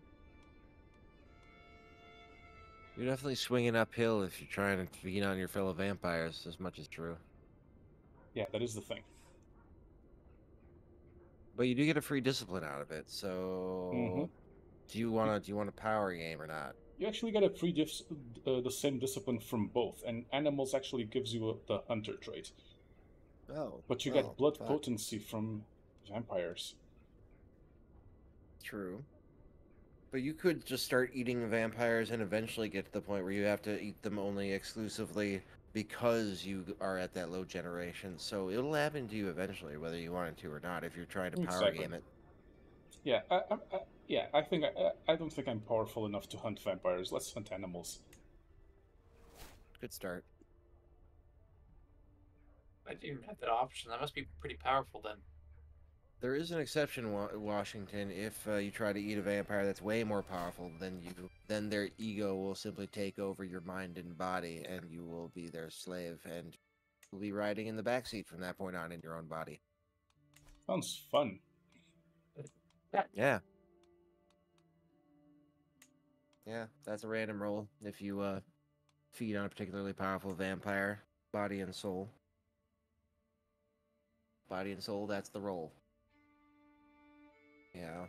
You're definitely swinging uphill if you're trying to feed on your fellow vampires, as much as true. Yeah, that is the thing. But you do get a free discipline out of it, so Mhm. do you want to do you want a power game or not? You actually get a free dis- uh, the same discipline from both, and animals actually gives you a, the hunter trait, Oh, but you get blood potency from vampires. True. But you could just start eating vampires and eventually get to the point where you have to eat them only exclusively because you are at that low generation. So it'll happen to you eventually, whether you want it to or not, if you're trying to power Exactly. game it. Yeah, I, I, I, yeah, I think I, I- I don't think I'm powerful enough to hunt vampires. Let's hunt animals. Good start. I didn't even have that option. That must be pretty powerful then. There is an exception, Wa- Washington. If uh, you try to eat a vampire that's way more powerful than you, then their ego will simply take over your mind and body, and you will be their slave, and you'll be riding in the backseat from that point on in your own body. Sounds fun. Yeah. Yeah, that's a random roll if you uh, feed on a particularly powerful vampire, body and soul. Body and soul, that's the roll. Yeah.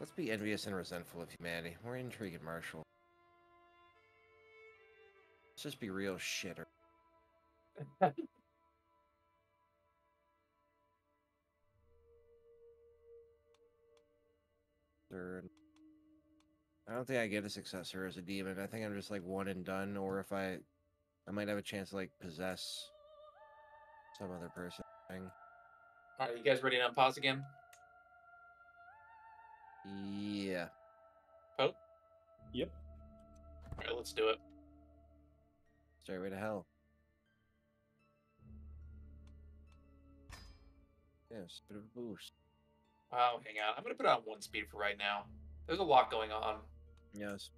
Let's be envious and resentful of humanity. We're intrigued and martial. Let's just be real shitter. [laughs] Third. I don't think I get a successor as a demon. I think I'm just like one and done, or if I, I might have a chance to like possess some other person. Thing. All right, you guys ready to unpause again? Yeah. Oh. Yep. All right, let's do it. Straight way to hell. Yes, bit of a boost. Wow, hang on. I'm gonna put it on one speed for right now. There's a lot going on. Yes.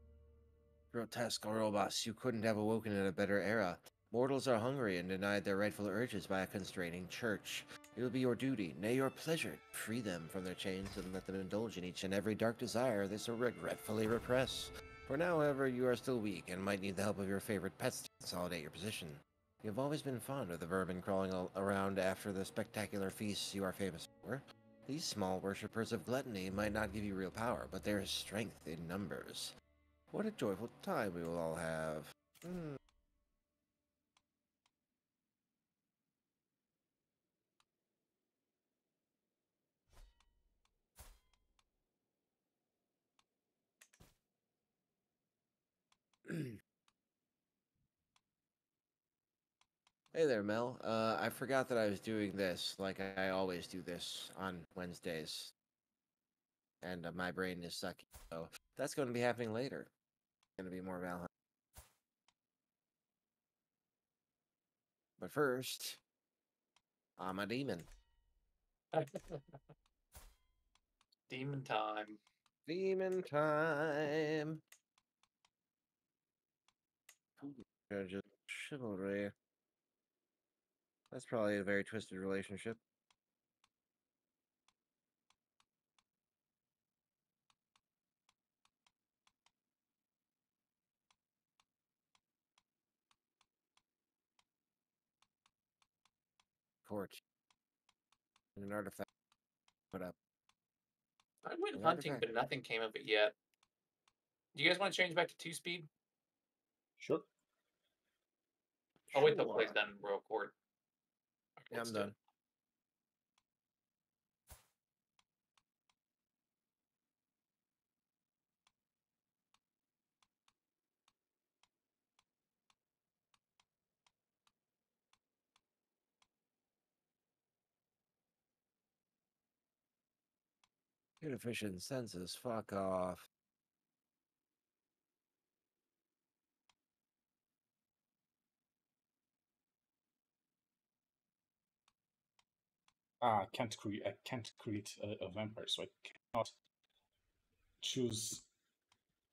Grotesque robots, you couldn't have awoken in a better era. Mortals are hungry and denied their rightful urges by a constraining church. It will be your duty, nay your pleasure, to free them from their chains and let them indulge in each and every dark desire they so regretfully repress. For now, however, you are still weak and might need the help of your favorite pets to consolidate your position. You have always been fond of the vermin crawling around after the spectacular feasts you are famous for. These small worshippers of gluttony might not give you real power, but there is strength in numbers. What a joyful time we will all have. Hmm. Hey there, Mel. Uh, I forgot that I was doing this, like I always do this on Wednesdays. And uh, my brain is sucky, so that's going to be happening later. Going to be more Valheim. But first, I'm a demon. [laughs] Demon time. Demon time. Judges, chivalry. That's probably a very twisted relationship. Court. And an artifact put up. I went An hunting, artifact. but nothing came of it yet. Do you guys want to change back to two speed? Sure. I'll wait till play's Sure. done royal court. Yeah, I'm done. Inefficient census. Fuck off. Ah, I can't create. I can't create a, a vampire, so I cannot choose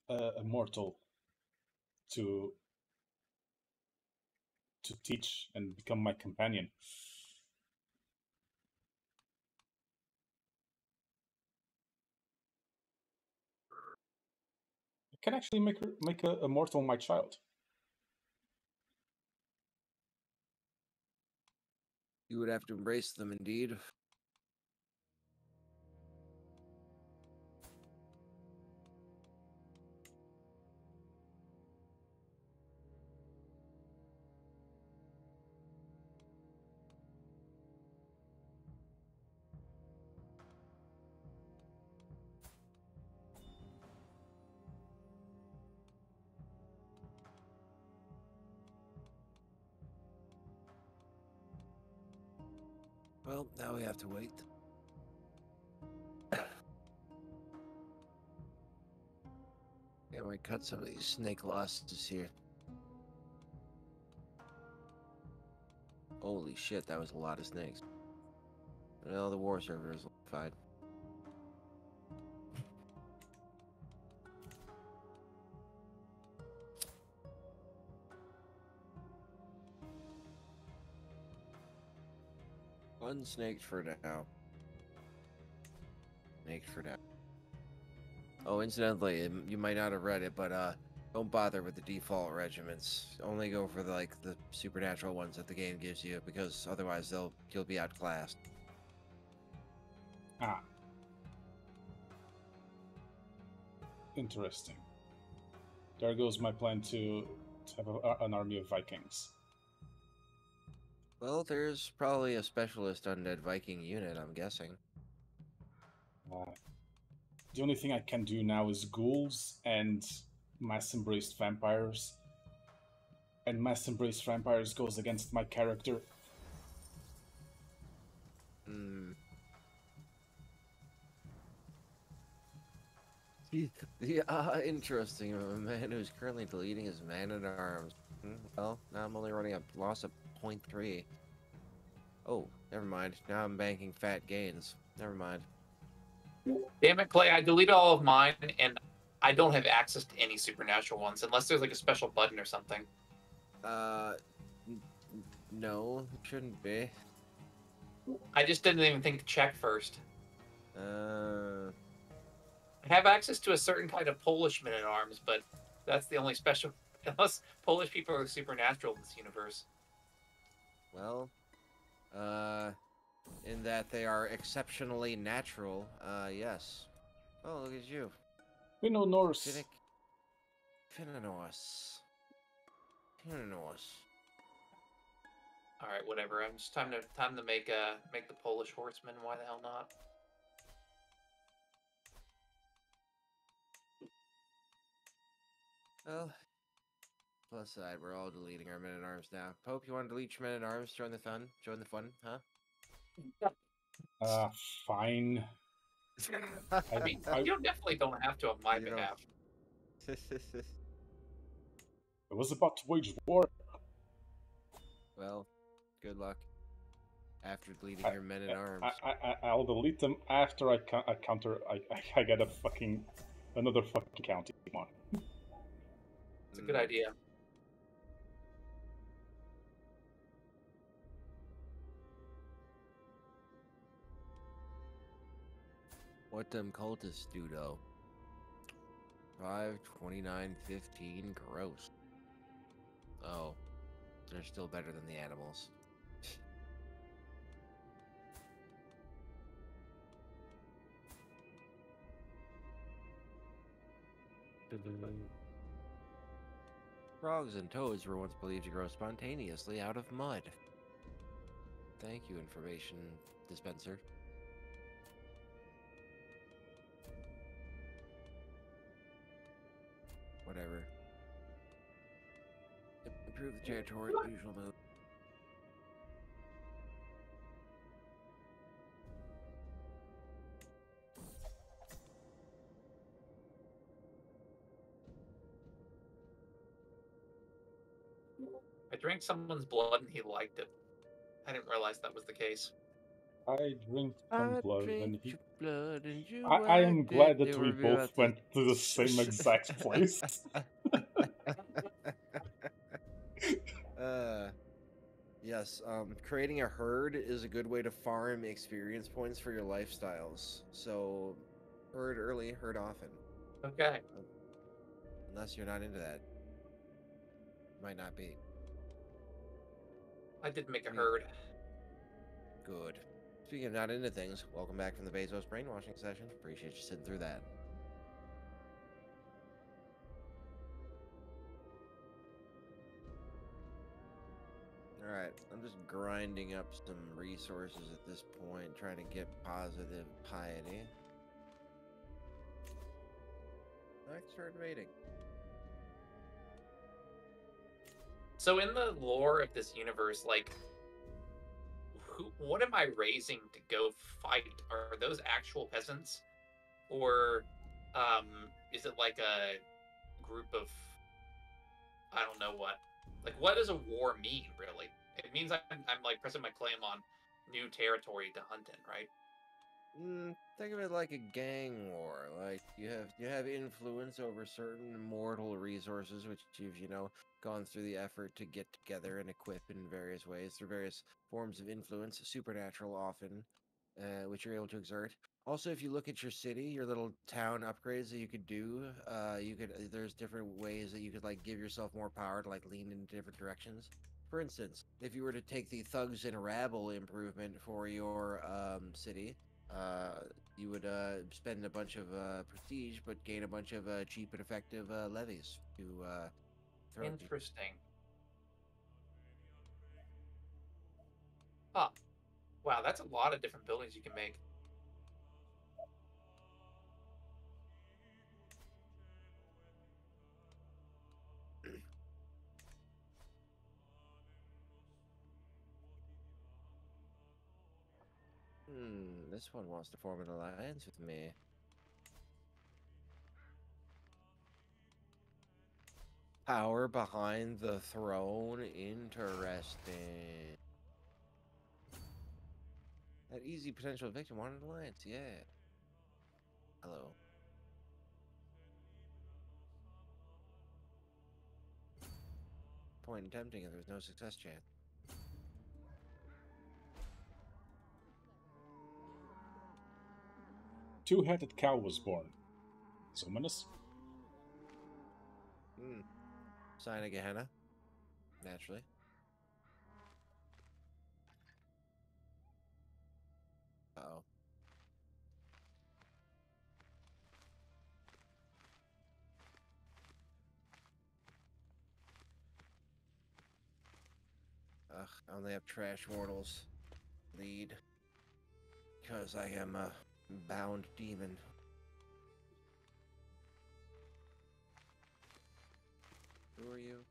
a, a mortal to to teach and become my companion. I can actually make make a, a mortal my child. You would have to embrace them indeed. Now we have to wait. [coughs] Yeah, we cut some of these snake losses here. Holy shit, that was a lot of snakes. Well, the war server is fine. Unsnaked for now. Snaked for now. Oh, incidentally, you might not have read it, but uh, don't bother with the default regiments. Only go for the, like the supernatural ones that the game gives you, because otherwise they'll you'll be outclassed. Ah. Interesting. There goes my plan to, to have a, an army of Vikings. Well, there's probably a specialist undead Viking unit, I'm guessing. Uh, the only thing I can do now is ghouls and mass embraced vampires. And mass embraced vampires goes against my character. Hmm. [laughs] Yeah, uh, interesting. A man who's currently deleting his man at arms. Hmm, Well, now I'm only running a loss of 0.3. Oh, never mind. Now I'm banking fat gains. Never mind. Damn it, Clay! I deleted all of mine, and I don't have access to any supernatural ones unless there's like a special button or something. Uh, no, shouldn't be. I just didn't even think to check first. Uh, I have access to a certain kind of Polish men at arms, but that's the only special. [laughs] Unless Polish people are supernatural in this universe. Well, uh, in that they are exceptionally natural. Uh, yes. Oh, look at you, We know Norse. Finnick. Finnanos. Finnanos. All right, whatever. I'm just time to time to make uh make the Polish horsemen. Why the hell not? Well, plus side, we're all deleting our men at arms now. Pope, you want to delete your men at arms? Join the fun? Join the fun, huh? Uh, fine. I mean, [laughs] I- you definitely don't have to on my You don't- behalf. [laughs] I was about to wage war. well, good luck. After deleting I- your men at arms. I, I, I, I'll delete them after I, I counter. I, I, I get a fucking another fucking county. Come on. It's a good Mm, idea. What them cultists do though? 5, 29, 15, gross. Oh, they're still better than the animals. [laughs] Frogs and toads were once believed to grow spontaneously out of mud. Thank you, information dispenser. Whatever. Improve the territory, usual move. I drank someone's blood and he liked it. I didn't realize that was the case. I drink some blood, and he. blood and you I, I am glad that we both went to the same exact [laughs] place. [laughs] uh, yes, um, creating a herd is a good way to farm experience points for your lifestyles. So, herd early, herd often. Okay. Unless you're not into that. Might not be. I did make a herd. Good. Speaking of not into things, welcome back from the Bezos brainwashing session. Appreciate you sitting through that. Alright, I'm just grinding up some resources at this point, trying to get positive piety. Can start invading. So in the lore of this universe, like, who? What am I raising to go fight? Are those actual peasants, or um, is it like a group of? I don't know what. Like, what does a war mean, really? It means I'm, I'm like pressing my claim on new territory to hunt in, right? Mm, think of it like a gang war. Like you have you have influence over certain mortal resources, which you've you know gone through the effort to get together and equip in various ways through various forms of influence, supernatural often, uh, which you're able to exert. Also, if you look at your city, your little town upgrades that you could do, uh, you could there's different ways that you could like give yourself more power to like lean in different directions. For instance, if you were to take the thugs and rabble improvement for your um, city, uh, you would uh, spend a bunch of uh, prestige, but gain a bunch of uh, cheap and effective uh, levies to uh, throw. Interesting. Huh. Wow, that's a lot of different buildings you can make. Hmm, this one wants to form an alliance with me. Power behind the throne? Interesting. That easy potential victim wanted an alliance, yeah. Hello. Point in tempting if there's no success chance. Two-headed cow was born. Ominous. Hmm. Sign of Gehenna. Naturally. Uh oh. Ugh, I only have trash mortals. Lead. Because I am a bound demon. Who are you?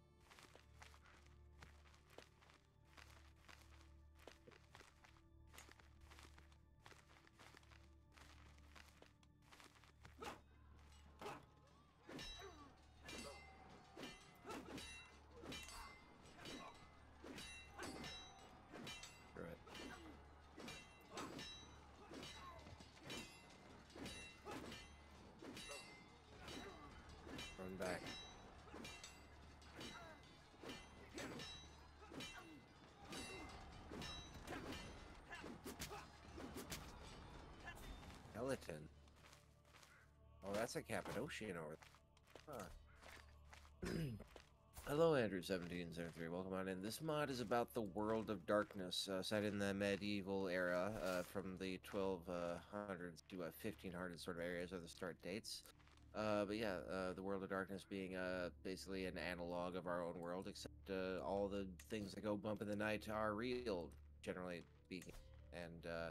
That's a Cappadocian over there. Huh. [clears throat] Hello, Andrew1773. Welcome on in. This mod is about the world of darkness, uh, set in the medieval era, uh, from the 1200s to uh, 1500 sort of areas are the start dates. Uh, but yeah, uh, the world of darkness being uh, basically an analog of our own world, except uh, all the things that go bump in the night are real, generally speaking. And uh,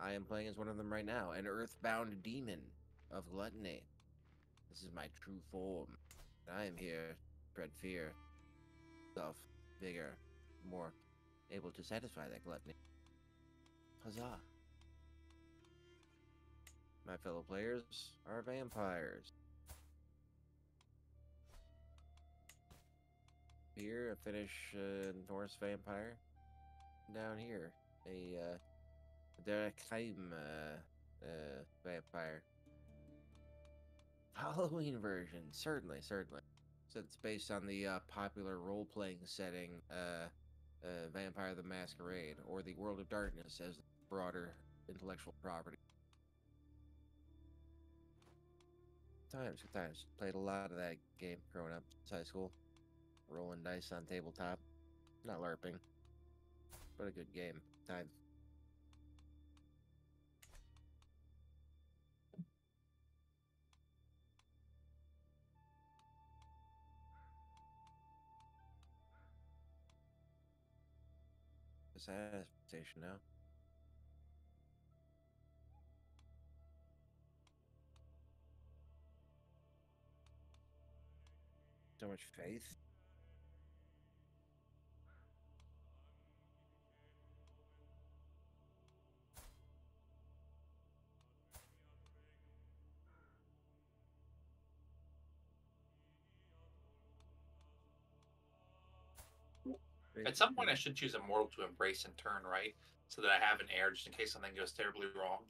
I am playing as one of them right now, an earthbound demon of gluttony. This is my true form. I am here, to spread fear, self, vigor, more able to satisfy that gluttony. Huzzah! My fellow players are vampires. Here, a Finnish uh, Norse vampire. Down here, a uh, Derekheim uh, uh, vampire. Halloween version, certainly, certainly. So it's based on the uh, popular role-playing setting, uh, uh, Vampire the Masquerade, or the World of Darkness as broader intellectual property. Times, good times. Played a lot of that game growing up since high school. Rolling dice on tabletop. Not LARPing. But a good game. Time. Is that station now? So much faith. At some point, I should choose a mortal to embrace in turn, right? So that I have an heir just in case something goes terribly wrong.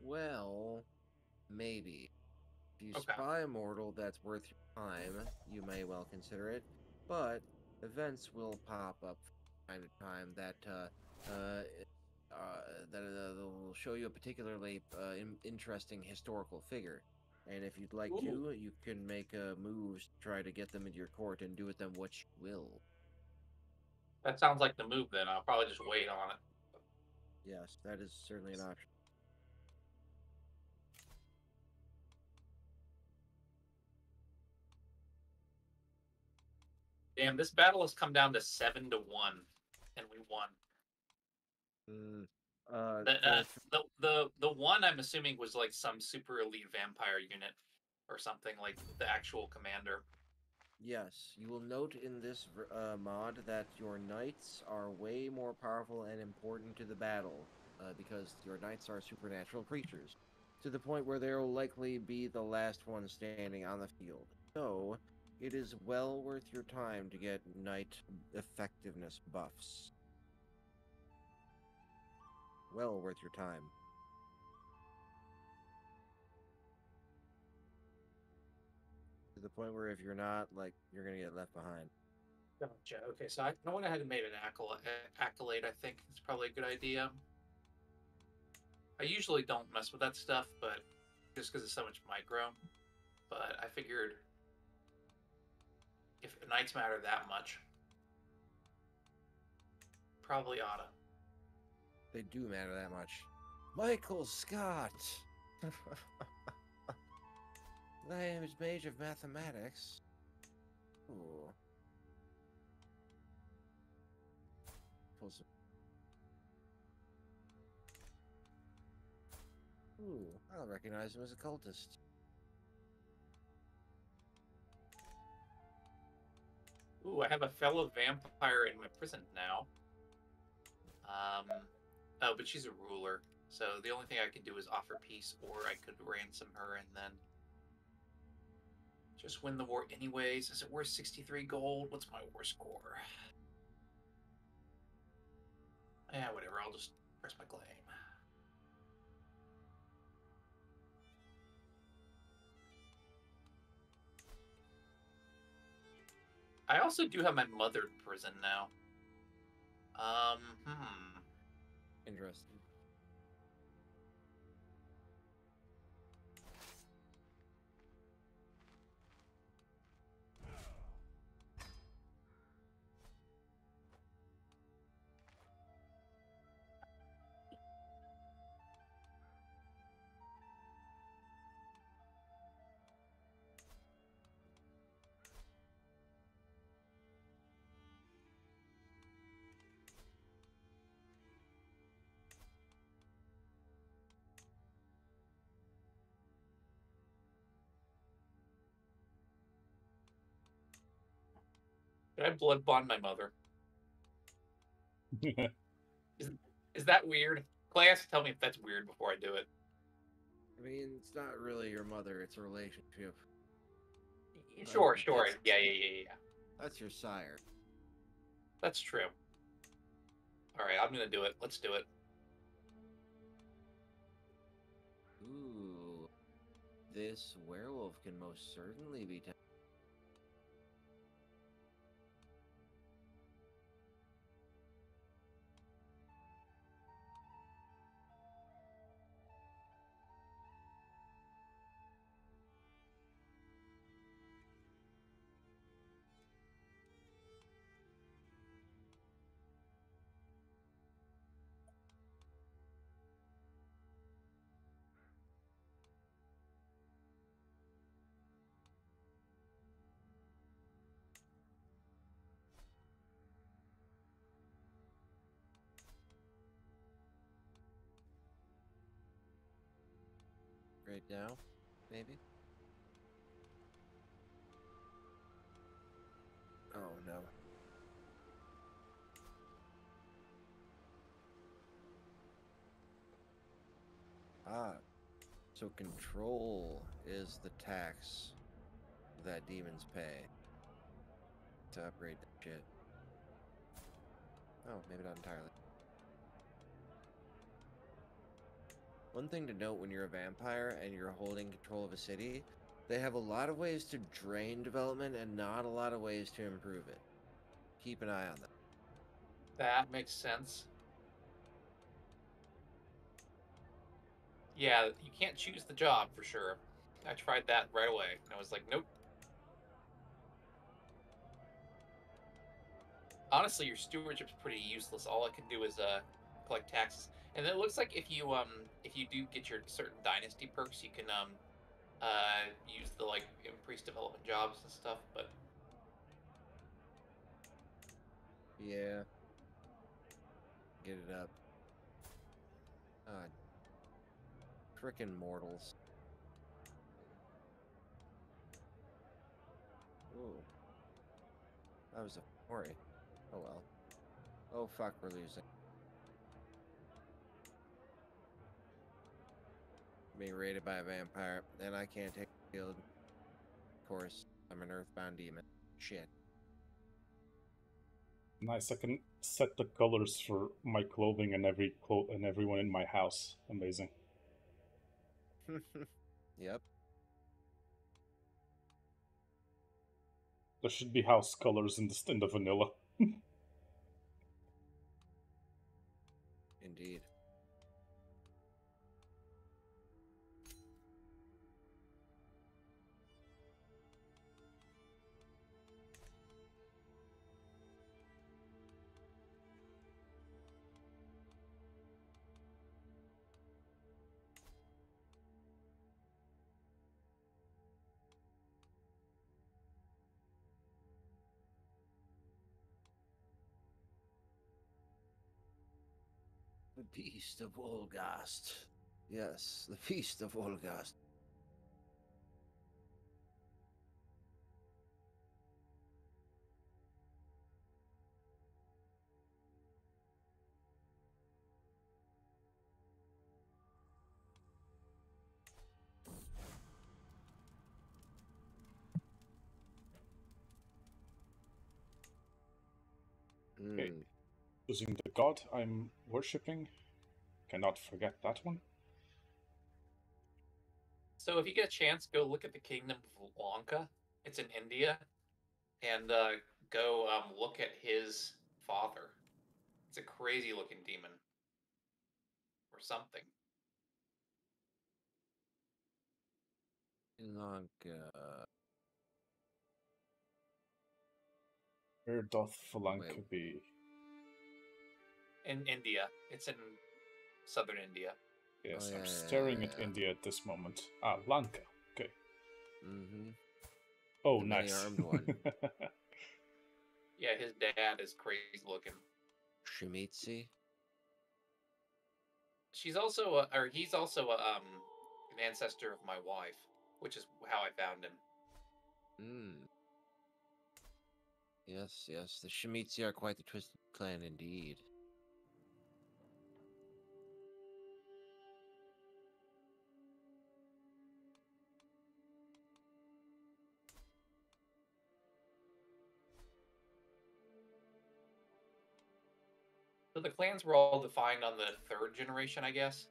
Well, maybe. If you Okay. spy a mortal that's worth your time, you may well consider it. But events will pop up from time to time that uh, uh, uh, that uh, will show you a particularly uh, in- interesting historical figure. And if you'd like to, you can make uh, moves to try to get them into your court and do with them what you will. That sounds like the move. Then I'll probably just wait on it. Yes, that is certainly an option. Damn, this battle has come down to seven to one, and we won. Mm, uh, The, uh, the the the one I'm assuming was like some super elite vampire unit or something like the actual commander. Yes, you will note in this uh, mod that your knights are way more powerful and important to the battle uh, because your knights are supernatural creatures, to the point where they will likely be the last one standing on the field. So, it is well worth your time to get knight effectiveness buffs. Well worth your time. To the point where if you're not, like, you're gonna get left behind. Gotcha. Okay, so I, I went ahead and made an accolade, accolade. I think it's probably a good idea. I usually don't mess with that stuff, but just because it's so much micro. But I figured if knights matter that much, probably oughta. They do matter that much. Michael Scott! [laughs] Lamb's Mage of Mathematics. Ooh. Pull some. Ooh, I'll recognize him as a cultist. Ooh, I have a fellow vampire in my prison now. Um, oh, but she's a ruler, so the only thing I can do is offer peace, or I could ransom her and then just win the war anyways. Is it worth 63 gold? What's my war score? Yeah, whatever. I'll just press my claim. I also do have my mother in prison now. Um, hmm. Interesting. Did I blood bond my mother? [laughs] Is is that weird? Clay has to tell me if that's weird before I do it. I mean, it's not really your mother, it's a relationship. Sure, Um, sure. Yeah, yeah, yeah, yeah. That's your sire. That's true. All right, I'm gonna do it. Let's do it. Ooh. This werewolf can most certainly be. Te- right now, maybe? Oh no. Ah, so control is the tax that demons pay to upgrade that shit. Oh, maybe not entirely. One thing to note when you're a vampire and you're holding control of a city, they have a lot of ways to drain development and not a lot of ways to improve it. Keep an eye on that. That makes sense. Yeah, you can't choose the job for sure. I tried that right away. And I was like, nope. Honestly, your stewardship's pretty useless. All it can do is uh collect taxes. And it looks like if you um if you do get your certain dynasty perks, you can um uh use the like increased development jobs and stuff. But Yeah. Get it up. Ah. Frickin' mortals. Ooh. That was a worry. Oh well. Oh fuck, we're losing. Being raided by a vampire, and I can't take the field. Of course, I'm an earthbound demon. Shit. Nice. I can set the colors for my clothing and every clo- and everyone in my house. Amazing. [laughs] yep. There should be house colors in the in the vanilla. [laughs] Indeed. The Beast of Olgast. Yes, the Beast of Olgast. Mm, Using the god I'm worshipping. Cannot forget that one. So if you get a chance, go look at the Kingdom of Lanka. It's in India, and uh, go um, look at his father. It's a crazy looking demon, or something. Lanka. Where doth Falanka Wait. be? In India, it's in southern India. Yes, Oh, I'm yeah, yeah, staring yeah, at. India at this moment. Ah, Lanka. Okay. Mm-hmm. Oh, The nice. many-armed one. [laughs] Yeah, his dad is crazy looking. Tzimisce. She's also, a, or he's also a, um, an ancestor of my wife, which is how I found him. Mm. Yes, yes, the Tzimisce are quite the twisted clan indeed. So the clans were all defined on the third generation, I guess.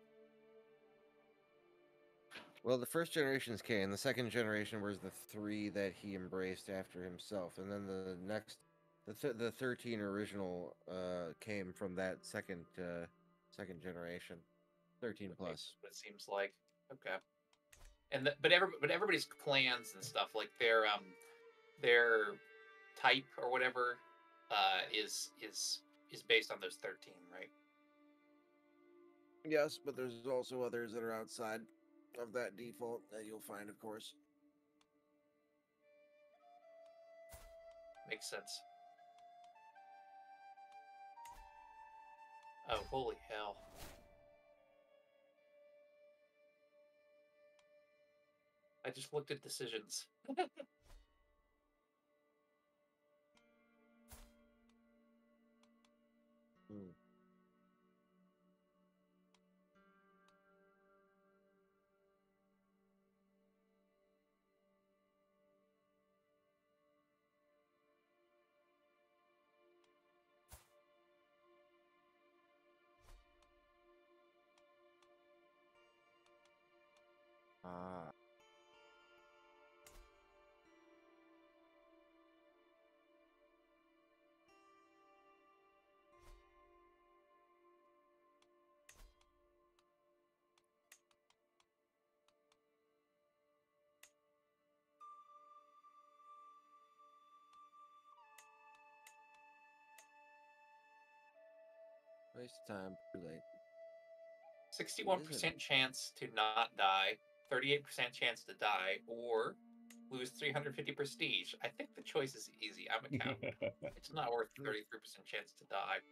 Well, the first generation's Cain. The second generation was the three that he embraced after himself, and then the next, the th- the thirteen original uh, came from that second uh, second generation, thirteen plus. It seems like okay, and the, but every but everybody's clans and stuff like their um their type or whatever uh is is is based on those thirteen, right? Yes, but there's also others that are outside of that default that you'll find, of course. Makes sense. Oh, holy hell. I just looked at decisions. [laughs] Waste of time. Too late. Sixty-one percent chance to not die, thirty-eight percent chance to die, or lose three hundred fifty prestige. I think the choice is easy. I'm a count. [laughs] it's not worth thirty-three percent chance to die.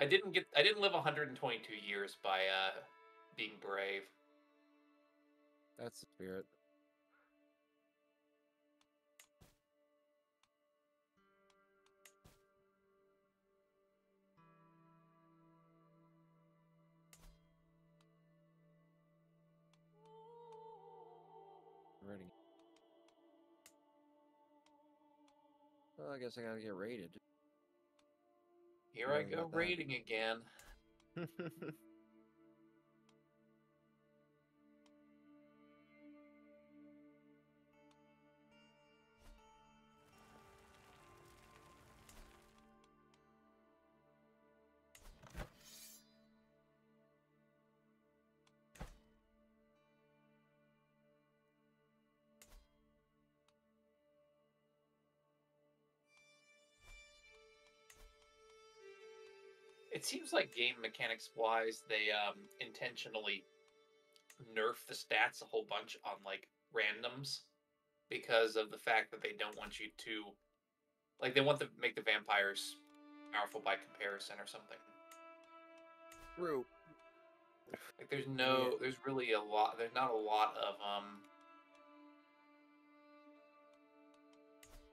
I didn't get. I didn't live 122 years by uh, being brave. That's the spirit. Well, I guess I gotta get rated. Here I Worrying go about that. raiding again. [laughs] seems like game mechanics wise, they um intentionally nerf the stats a whole bunch on like randoms because of the fact that they don't want you to like they want to make the vampires powerful by comparison or something. True. Like there's no there's really a lot there's not a lot of um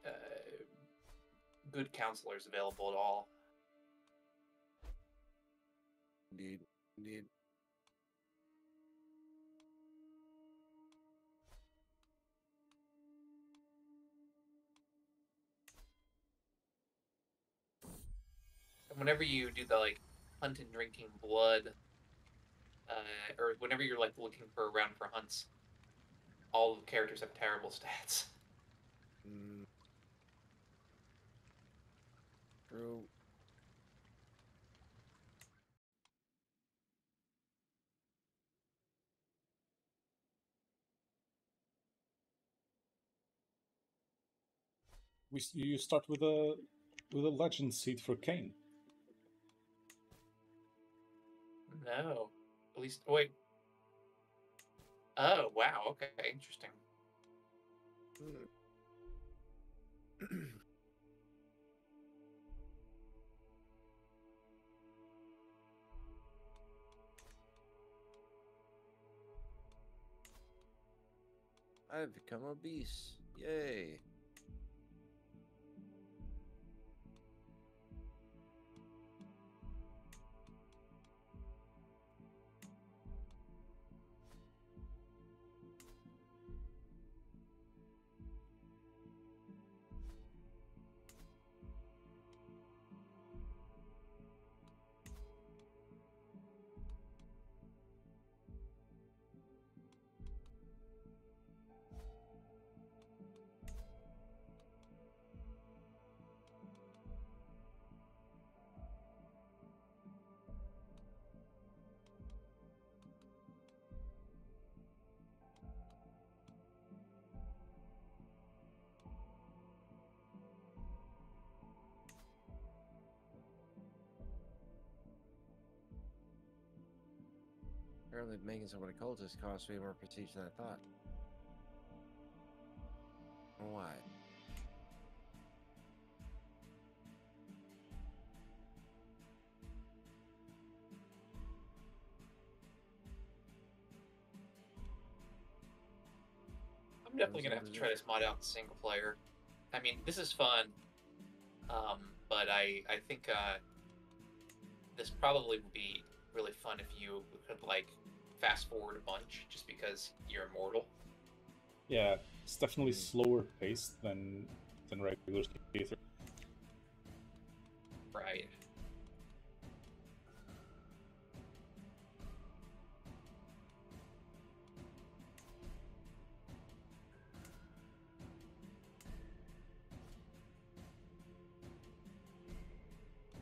uh, good counselors available at all. Indeed. Indeed. And whenever you do the like hunt and drinking blood, uh, or whenever you're like looking for around for hunts, all the characters have terrible [laughs] stats. Mm. True. We you start with a with a legend seed for Caine. No, at least wait. Oh wow, okay, interesting. [clears throat] I've become obese. Yay. Apparently, making someone a cultist costs way more prestige than I thought. Why? I'm definitely gonna have to try this mod out in single player. I mean, this is fun, um, but I I think uh, this probably would be really fun if you could like fast forward a bunch, just because you're immortal. Yeah, it's definitely Hmm. slower paced than than regular theater. Right.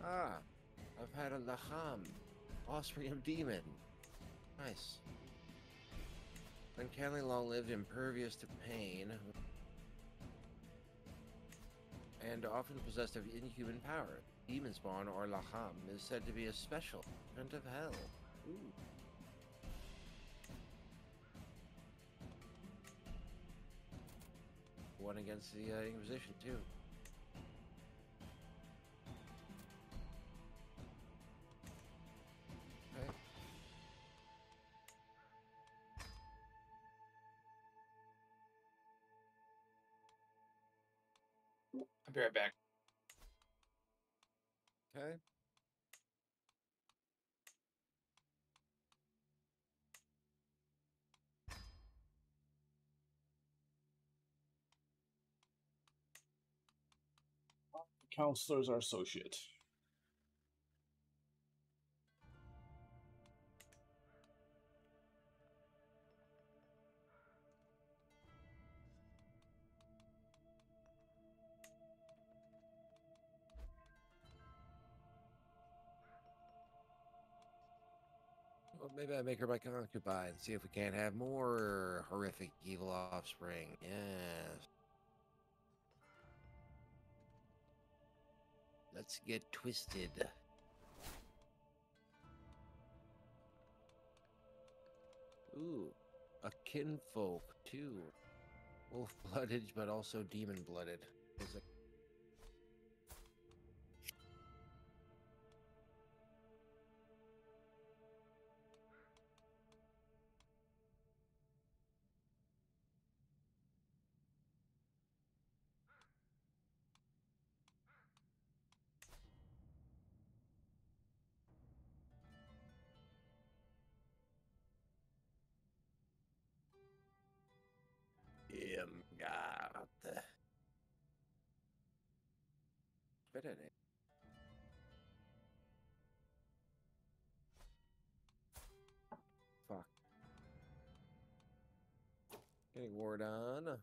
Ah, I've had a Laham, Osprey Demon. Nice. Uncannily long-lived, impervious to pain, and often possessed of inhuman power. demon spawn or laham is said to be a special event of hell. Ooh. One against the uh, Inquisition too. Right back. Okay. Counselors are associate. Maybe I make her my concubine. And see if we can't have more horrific evil offspring. Yes. Let's get twisted. Ooh, a kinfolk too. Wolf-blooded, but also like- Irmgard. Getting war done.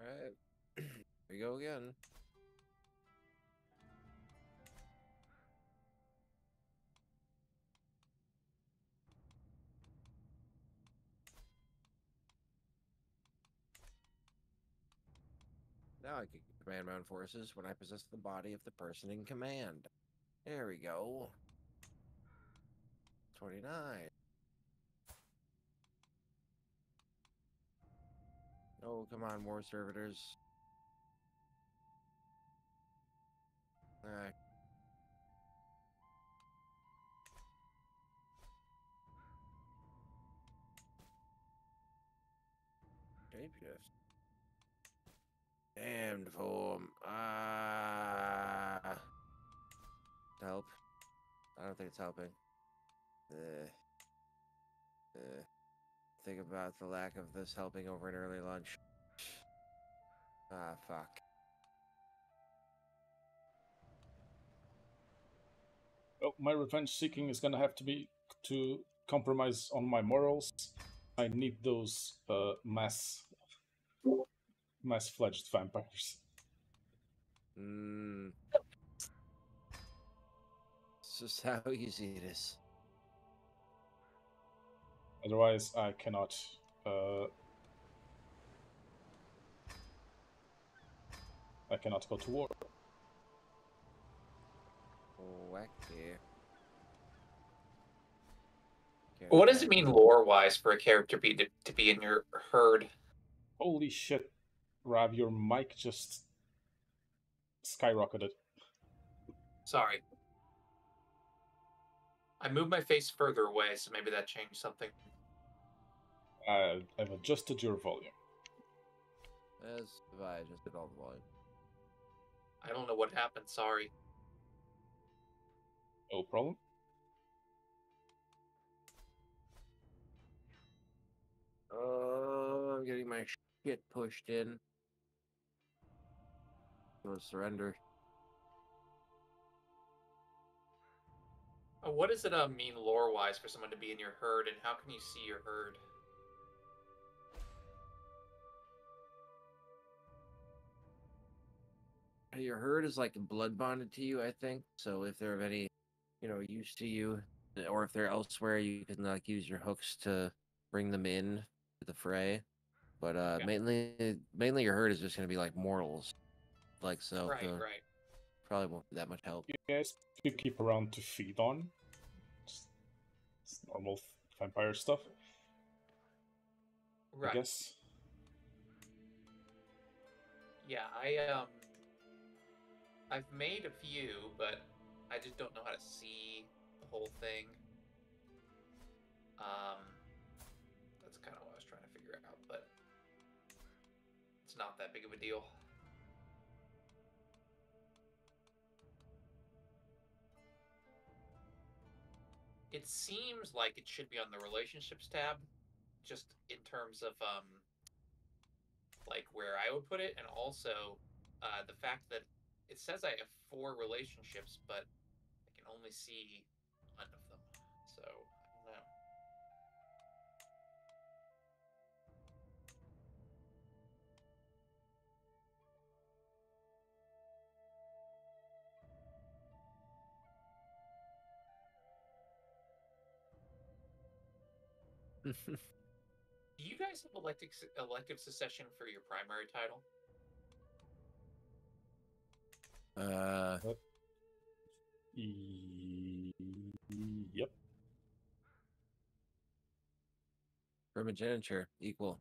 Alright. [clears throat] Here we go again. Now I can command my own forces when I possess the body of the person in command. There we go. 29. Oh, come on, war servitors. Alright. Damned form. Ah. Help. I don't think it's helping. Uh, uh, think about the lack of this helping over an early lunch. Ah, fuck. Oh, my revenge seeking is gonna have to be to compromise on my morals. I need those uh, mass mass fledged vampires. Mm. It's just how easy it is. Otherwise, I cannot. Uh, I cannot go to war. Whack here. What does it mean lore wise for a character be to, to be in your herd? Holy shit, Rav, your mic just skyrocketed. Sorry. I moved my face further away, so maybe that changed something. Uh, I've adjusted your volume. As if I just did all the volume. I don't know what happened. Sorry. No problem. Oh, I'm getting my shit pushed in. Go surrender. Uh, what does it uh, mean lore wise for someone to be in your herd, and how can you see your herd? your herd is like blood bonded to you, I think. So if they're of any, you know, use to you, or if they're elsewhere, you can like use your hooks to bring them in to the fray. But uh Okay. mainly, mainly your herd is just gonna be like mortals, like so. right, so right. Probably won't be that much help. You guys could keep around to feed on. Just, just normal vampire stuff, Right. I guess. Yeah, I um I've made a few, but I just don't know how to see the whole thing. Um that's kind of what I was trying to figure out, but it's not that big of a deal. It seems like it should be on the relationships tab, just in terms of um like where I would put it, and also uh, the fact that it says I have four relationships, but I can only see Do you guys have elective elective secession for your primary title? uh, E- Yep. primogeniture equal.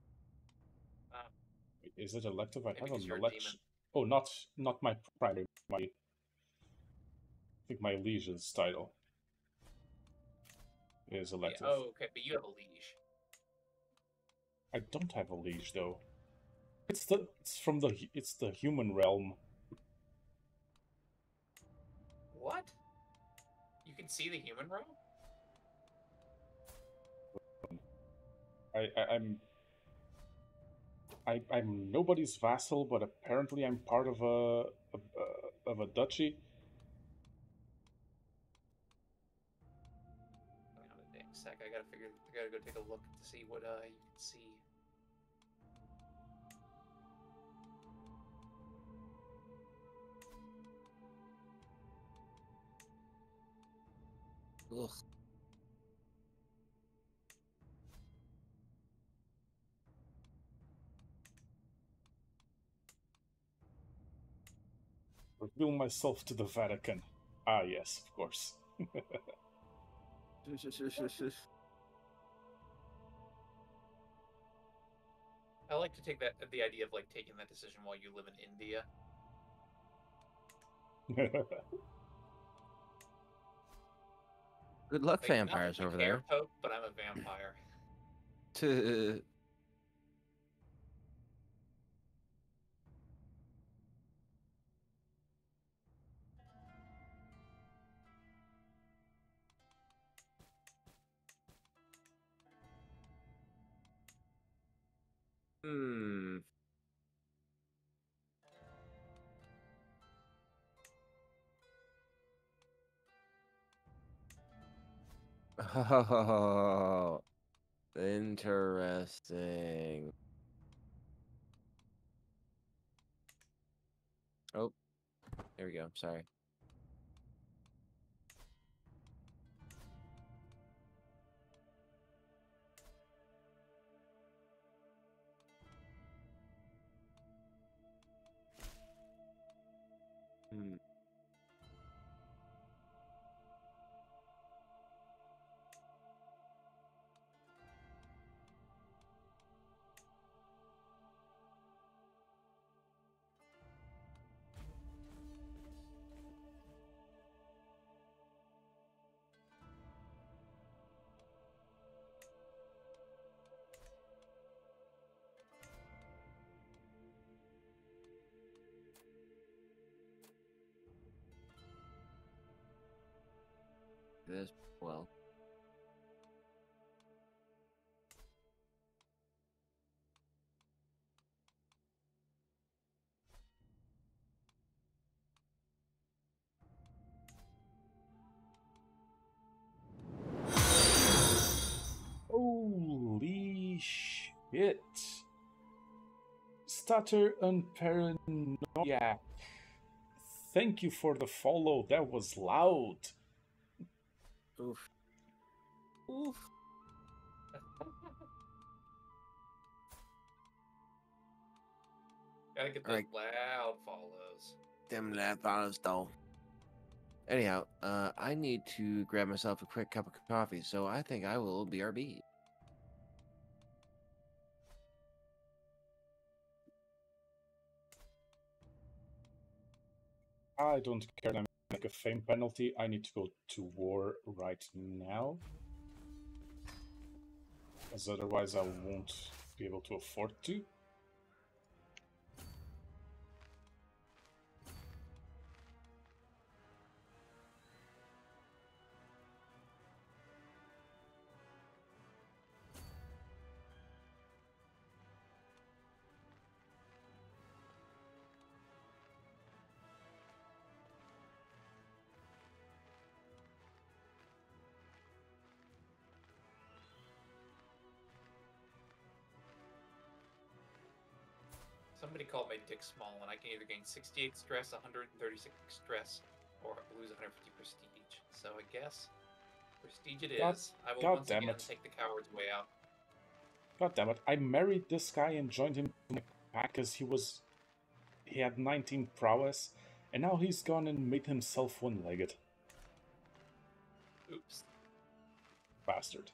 Wait, Is it elective? I Maybe have 'cause an a election. Oh, not not my primary. My, I think my liege's title is Yeah, elective. oh, okay, but you have a liege. I don't have a leash though. It's the it's from the it's the human realm. What? You can see the human realm? I, I I'm I I'm nobody's vassal, but apparently I'm part of a, a, a of a duchy. Hang on a sec. I gotta figure. I gotta go take a look to see what uh you can see. Ugh. Reveal myself to the Vatican. Ah, yes, of course. [laughs] I like to take that the idea of like taking that decision while you live in India. [laughs] Good luck, Like, vampires that over care, there. Pope, but I'm a vampire. To [laughs] Hmm. Oh, interesting. Oh, there we go. Sorry. Hmm. Shit! Stutter and paranoia. thank you for the follow. That was loud. Oof. Oof. [laughs] Gotta get those Alright. loud follows. Them lab bottles though. Anyhow, uh, I need to grab myself a quick cup of coffee, so I think I will BRB. I don't care. I make a fame penalty. I need to go to war right now. As otherwise, I won't be able to afford to. Small, and I can either gain 68 stress, 136 stress, or lose 150 prestige. So I guess prestige it is. God- I will God once damn again it. take the coward's way out. God damn it! I married this guy and joined him to my pack because he was, he had 19 prowess, and now he's gone and made himself one-legged Oops. bastard.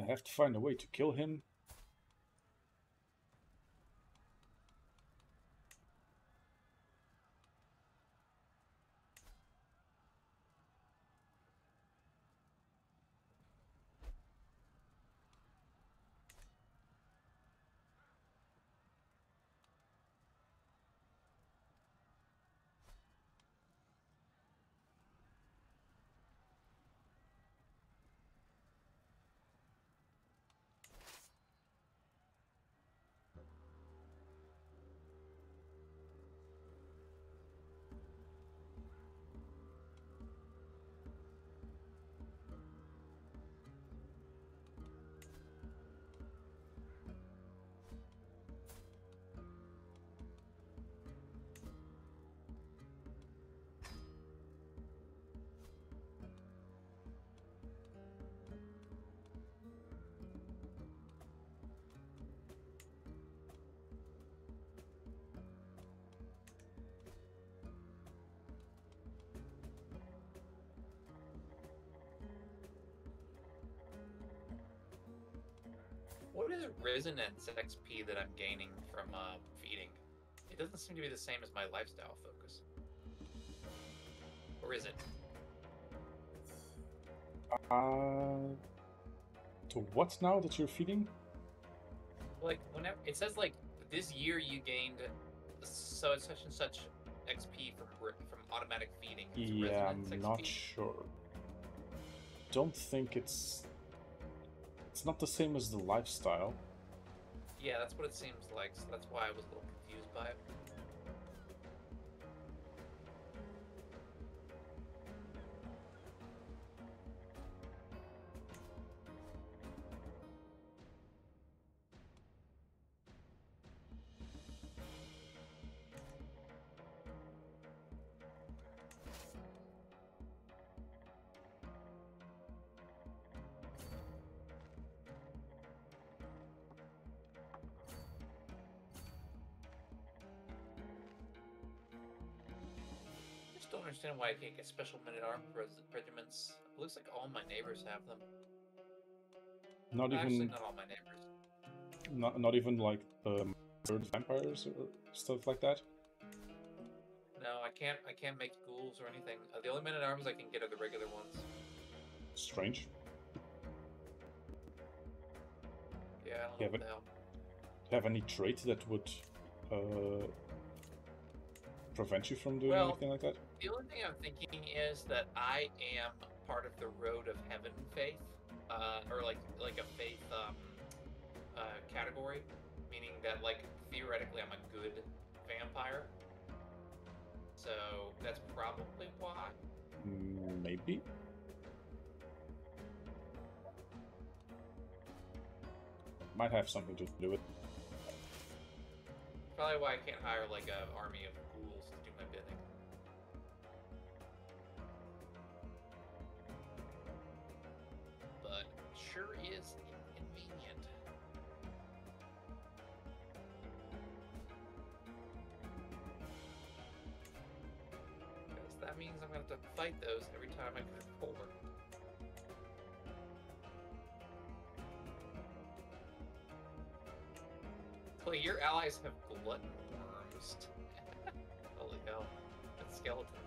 I have to find a way to kill him. What is the resonance XP that I'm gaining from uh, feeding? It doesn't seem to be the same as my lifestyle focus. Or is it? Uh, to what now that you're feeding? Like whenever it says like this year you gained so it's such and such XP from from automatic feeding. It's Yeah, I'm resonance not sure. Don't think it's. It's not the same as the lifestyle. Yeah, that's what it seems like. So that's why I was a little confused by it. Understand why I can't get special men-at-arms regiments. It looks like all my neighbors have them. Not Actually, even, not all my neighbors. not, not even like the third vampires or stuff like that. No, I can't. I can't make ghouls or anything. Uh, the only men-at-arms I can get are the regular ones. Strange. Yeah, I don't Yeah, know what but- the hell. Do you have any trait that would uh, prevent you from doing Well- anything like that? The only thing I'm thinking is that I am part of the road of heaven faith, uh, or like like a faith um, uh, category, meaning that like theoretically I'm a good vampire. So that's probably why. Mm, Maybe. Might have something to do with. Probably why I can't hire like an army of Sure is inconvenient. Because that means I'm gonna have to fight those every time I go forward. Clay, your allies have glutton worms. [laughs] Holy hell. That's skeletons.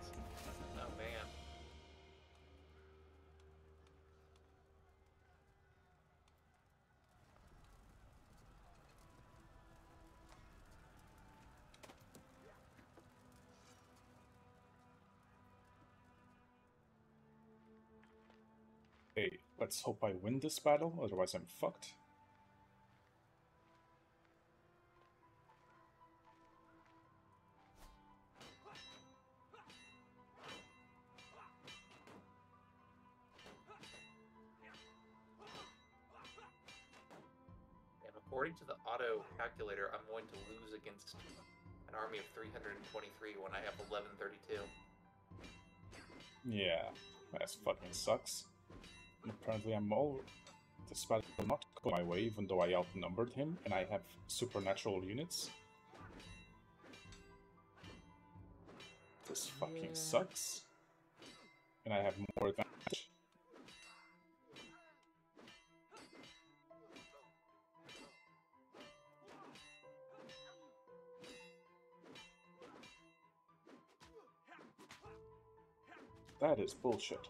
Let's hope I win this battle, otherwise I'm fucked. And according to the auto calculator, I'm going to lose against an army of 323 when I have 1132. Yeah, that fucking sucks. Apparently, I'm all. This battle will not go my way, even though I outnumbered him and I have supernatural units. This fucking Yeah. sucks. And I have more advantage. That is bullshit.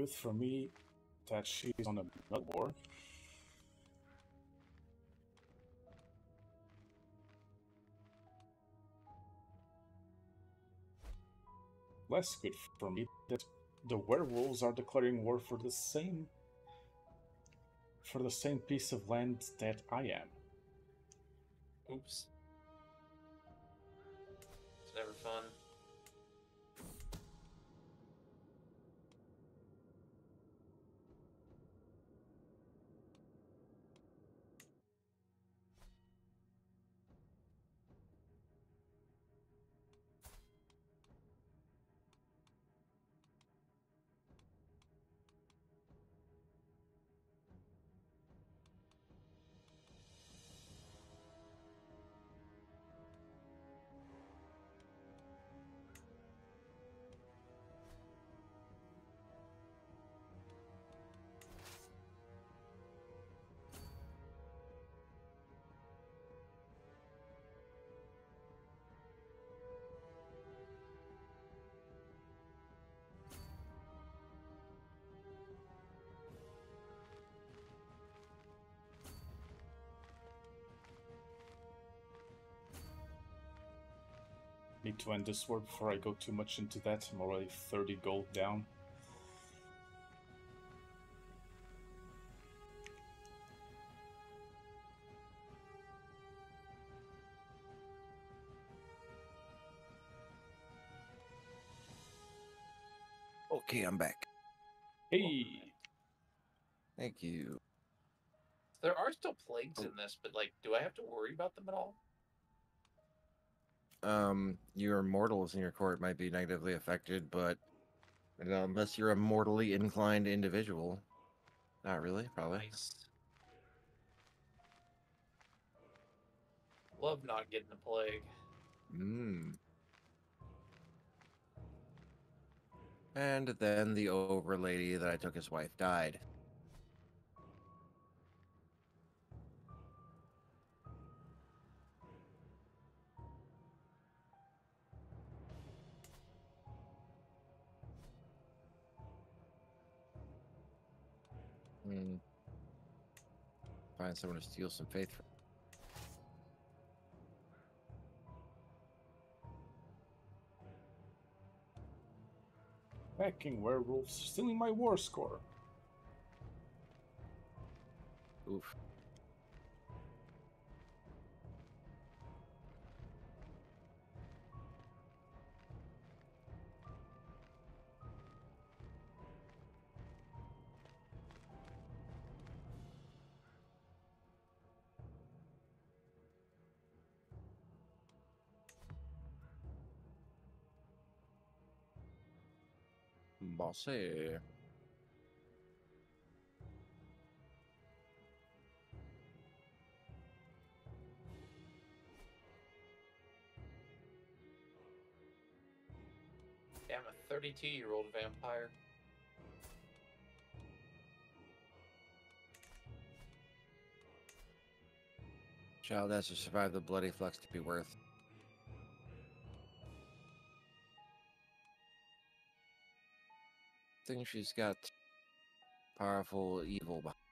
Good for me that she's on a war. Less good for me that the werewolves are declaring war for the same for the same piece of land that I am. Oops. It's never fun. Need to end this war before I go too much into that. I'm already 30 gold down. Okay, I'm back. Hey! Thank you. There are still plagues Oh. in this, but like, do I have to worry about them at all? Um, your mortals in your court might be negatively affected, but you know, unless you're a mortally inclined individual, not really, probably. Nice. Love not getting a plague. Mm. And then the overlady that I took his wife died. Hmm. Find someone to steal some faith from. Hacking werewolves, stealing my war score. Oof. Bossy. Euh. Damn, a 32 year old vampire. Child has to survive the bloody flux to be worth. Think she's got powerful evil behind.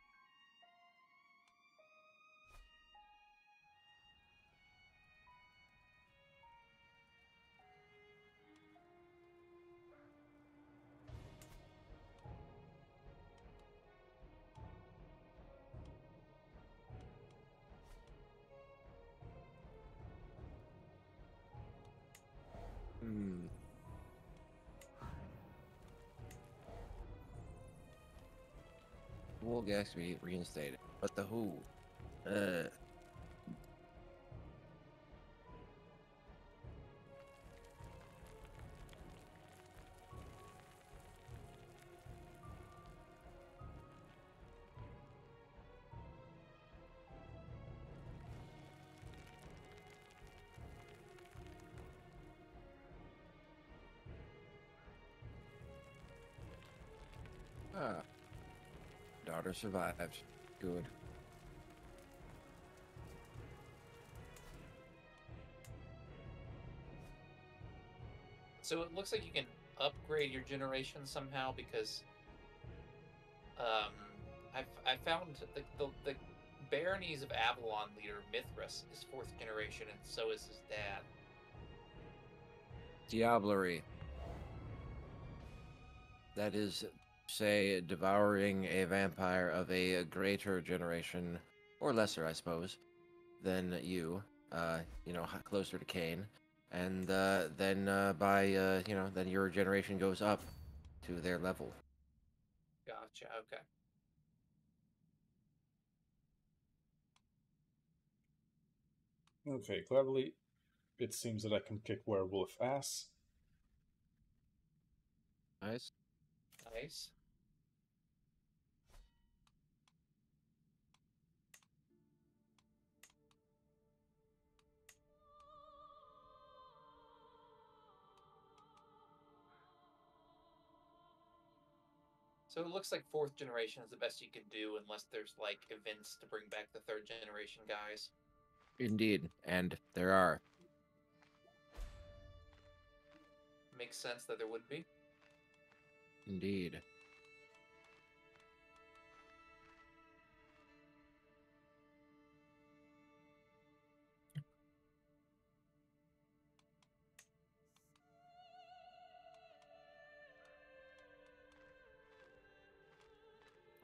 Gas be reinstated, but the who? Uh. Daughter survived. Good. So it looks like you can upgrade your generation somehow because um, I've, I found the, the, the baronies of Avalon leader Mithras is fourth generation, and so is his dad. Diablerie. That is, say, devouring a vampire of a greater generation, or lesser, I suppose, than you. Uh, you know, closer to Caine, and uh, then uh, by uh, you know, then your generation goes up to their level. Gotcha. Okay. Okay, cleverly, it seems that I can kick werewolf ass. Nice. Nice. So it looks like fourth generation is the best you can do unless there's like events to bring back the third generation guys. Indeed, and there are. Makes sense that there would be. Indeed.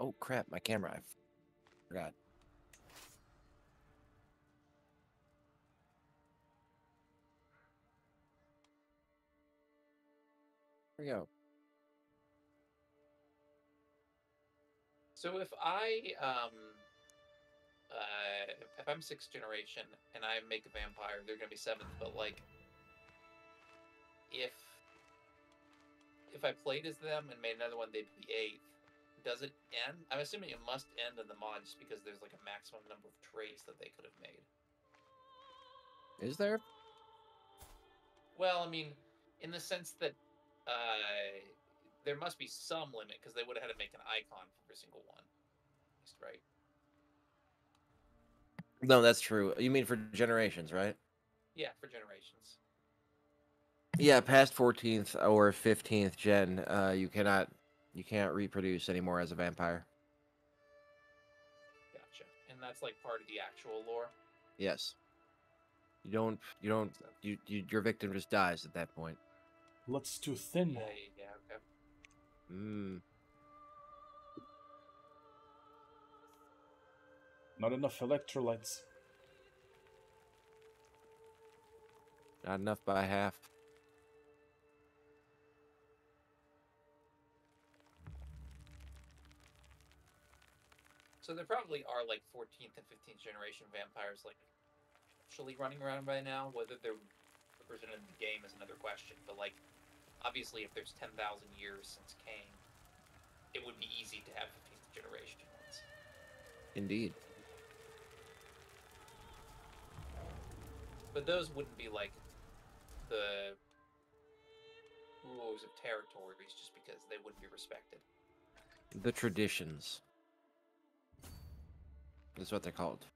Oh crap, my camera. I forgot. There we go. So if I um uh if I'm sixth generation and I make a vampire, they're gonna be seventh, but like if if I played as them and made another one, they'd be eighth. Does it end? I'm assuming it must end in the mod just because there's like a maximum number of traits that they could have made. Is there? Well, I mean, in the sense that uh, there must be some limit because they would have had to make an icon for every single one, at least, right? No, that's true. You mean for generations, right? Yeah, for generations. Yeah, past 14th or 15th gen, uh, you cannot you can't reproduce anymore as a vampire. Gotcha. And that's like part of the actual lore. Yes. You don't you don't you, you your victim just dies at that point. Blood's too thin. yeah, yeah, yeah, okay. Mm. Not enough electrolytes. Not enough by half. So there probably are like 14th and 15th generation vampires like actually running around by now. Whether they're represented in the game is another question. But like, obviously, if there's 10,000 years since Caine, it would be easy to have 15th generation ones. Indeed. But those wouldn't be like the rules of territories just because they wouldn't be respected. The traditions. That's what they're called.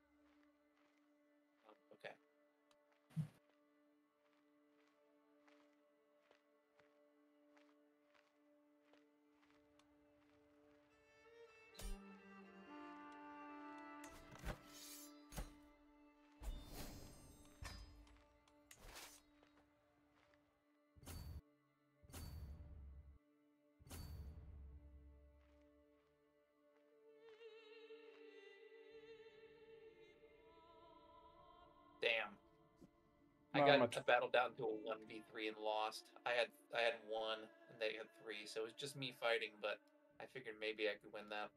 I Not got much. a battle down to a one v three and lost. I had I had one and they had three, so it was just me fighting. But I figured maybe I could win that.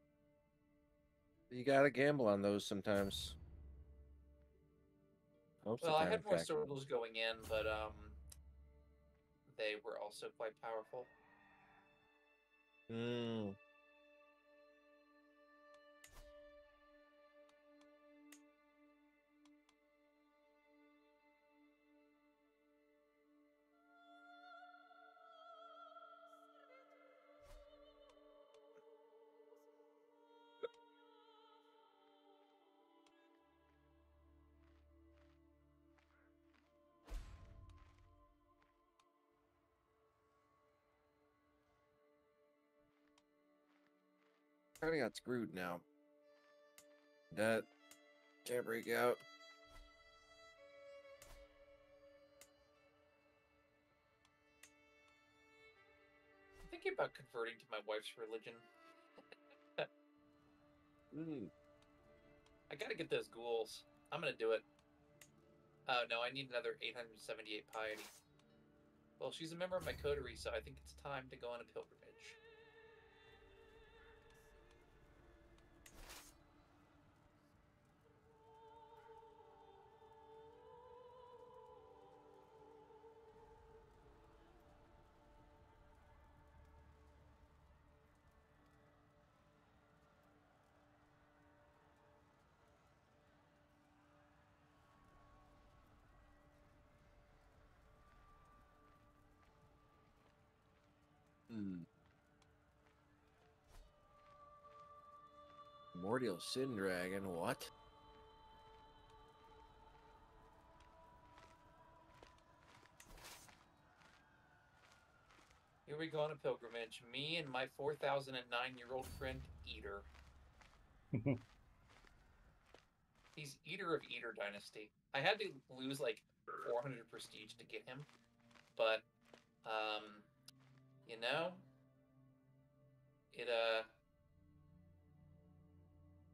You gotta gamble on those sometimes. Most Well, the I had in more fact. circles going in, but um, they were also quite powerful. Mm. Kinda got screwed now. That can't break out. I'm thinking about converting to my wife's religion. Mm. I gotta get those ghouls. I'm gonna do it. Oh no, I need another 878 piety. Well, she's a member of my coterie, so I think it's time to go on a pilgrimage. Mm. Mordial Sin Dragon, what? Here we go on a pilgrimage. Me and my 4,009 year old friend, Eater. [laughs] He's Eater of Eater Dynasty. I had to lose like 400 prestige to get him, but, um, you know, it uh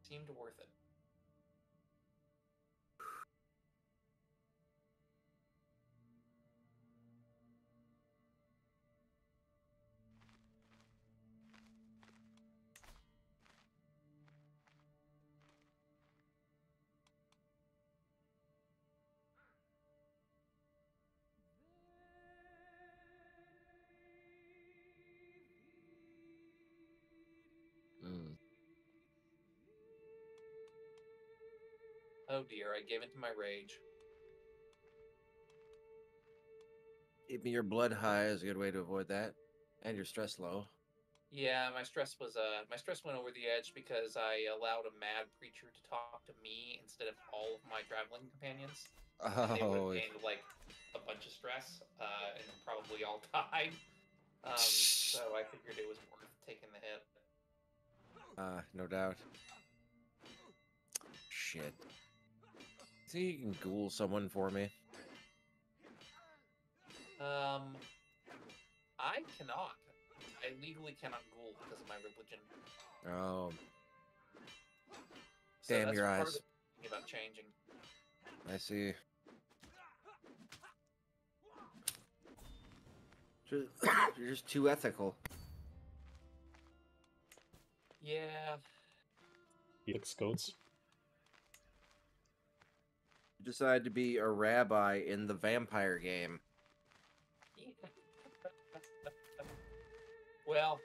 seemed worth it. Oh dear, I gave into my rage. Keeping your blood high is a good way to avoid that, and your stress low. Yeah, my stress was uh my stress went over the edge because I allowed a mad preacher to talk to me instead of all of my traveling companions. They Oh, have gained like a bunch of stress, uh, and probably all [laughs] died. Um, so I figured it was worth taking the hit. uh, no doubt. Shit. See, you can ghoul someone for me. Um, I cannot. I legally cannot ghoul because of my religion. Oh, So Damn your eyes. about changing. I see. You're [coughs] just too ethical. Yeah, Helix codes. You decide to be a rabbi in the vampire game. [laughs] well,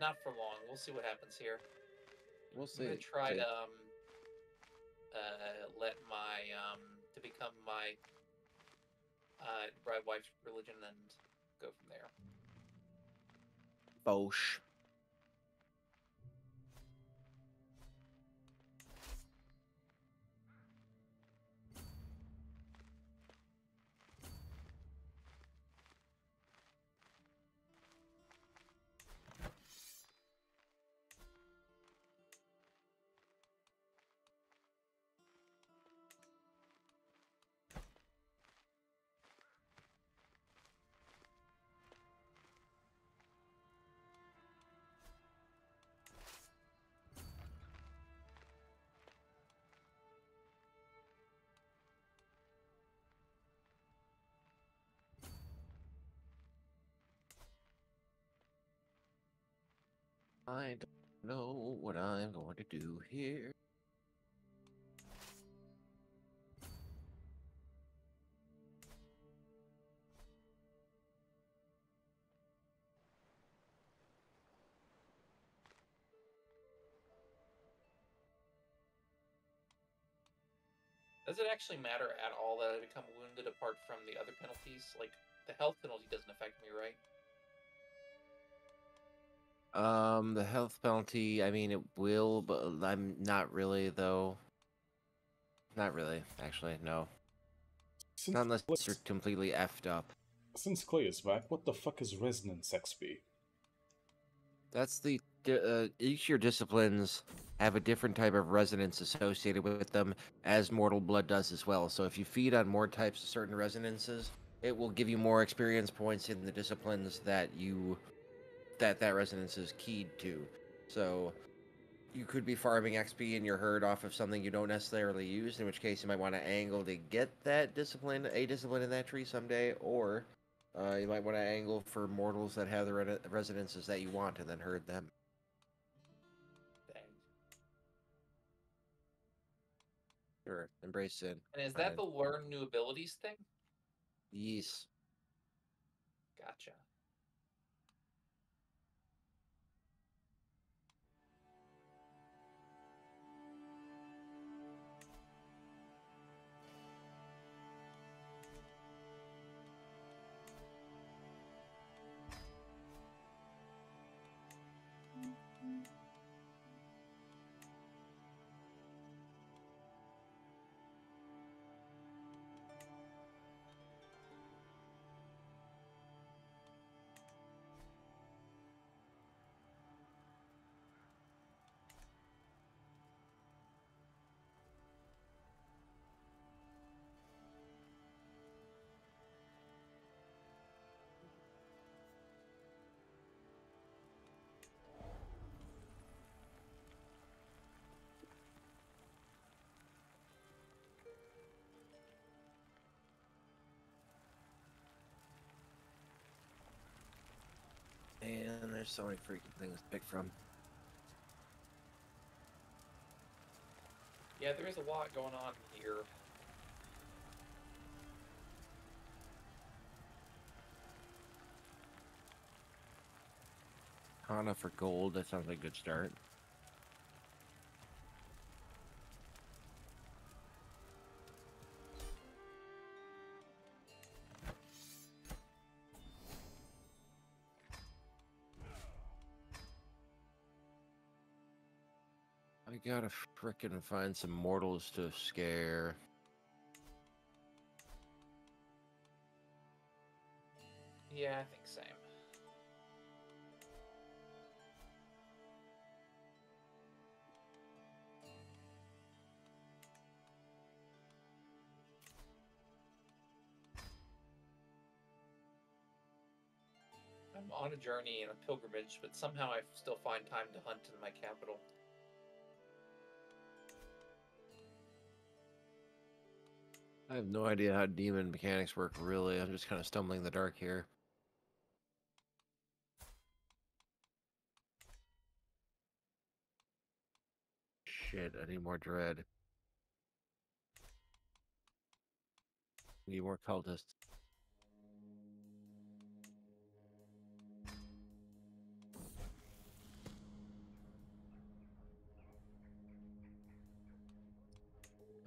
not for long. We'll see what happens here. We'll I'm see. gonna try see. to um, uh, let my um to become my uh bride wife's religion and go from there. Bosh. I don't know what I'm going to do here. Does it actually matter at all that I become wounded apart from the other penalties? Like the health penalty doesn't affect me, right? Um, the health penalty, I mean, it will, but I'm not really, though. Not really, actually, no. Since, Not unless you're completely effed up. since Clay is back, what the fuck is resonance XP? That's the uh, each of your disciplines have a different type of resonance associated with them, as Mortal Blood does as well. So if you feed on more types of certain resonances, it will give you more experience points in the disciplines that you that that resonance is keyed to. So you could be farming XP in your herd off of something you don't necessarily use, in which case you might want to angle to get that discipline, a discipline in that tree someday, or uh, you might want to angle for mortals that have the re- resonances that you want and then herd them. Sure, embrace sin. And is that Fine. the learn new abilities thing? Yes. Gotcha. There's so many freaking things to pick from. Yeah, there is a lot going on here. Hana for gold. That sounds like a good start. Gotta frickin' find some mortals to scare. Yeah, I think same. I'm on a journey and a pilgrimage, but somehow I still find time to hunt in my capital. I have no idea how demon mechanics work, really. I'm just kind of stumbling in the dark here. Shit, I need more dread. We Need more cultists.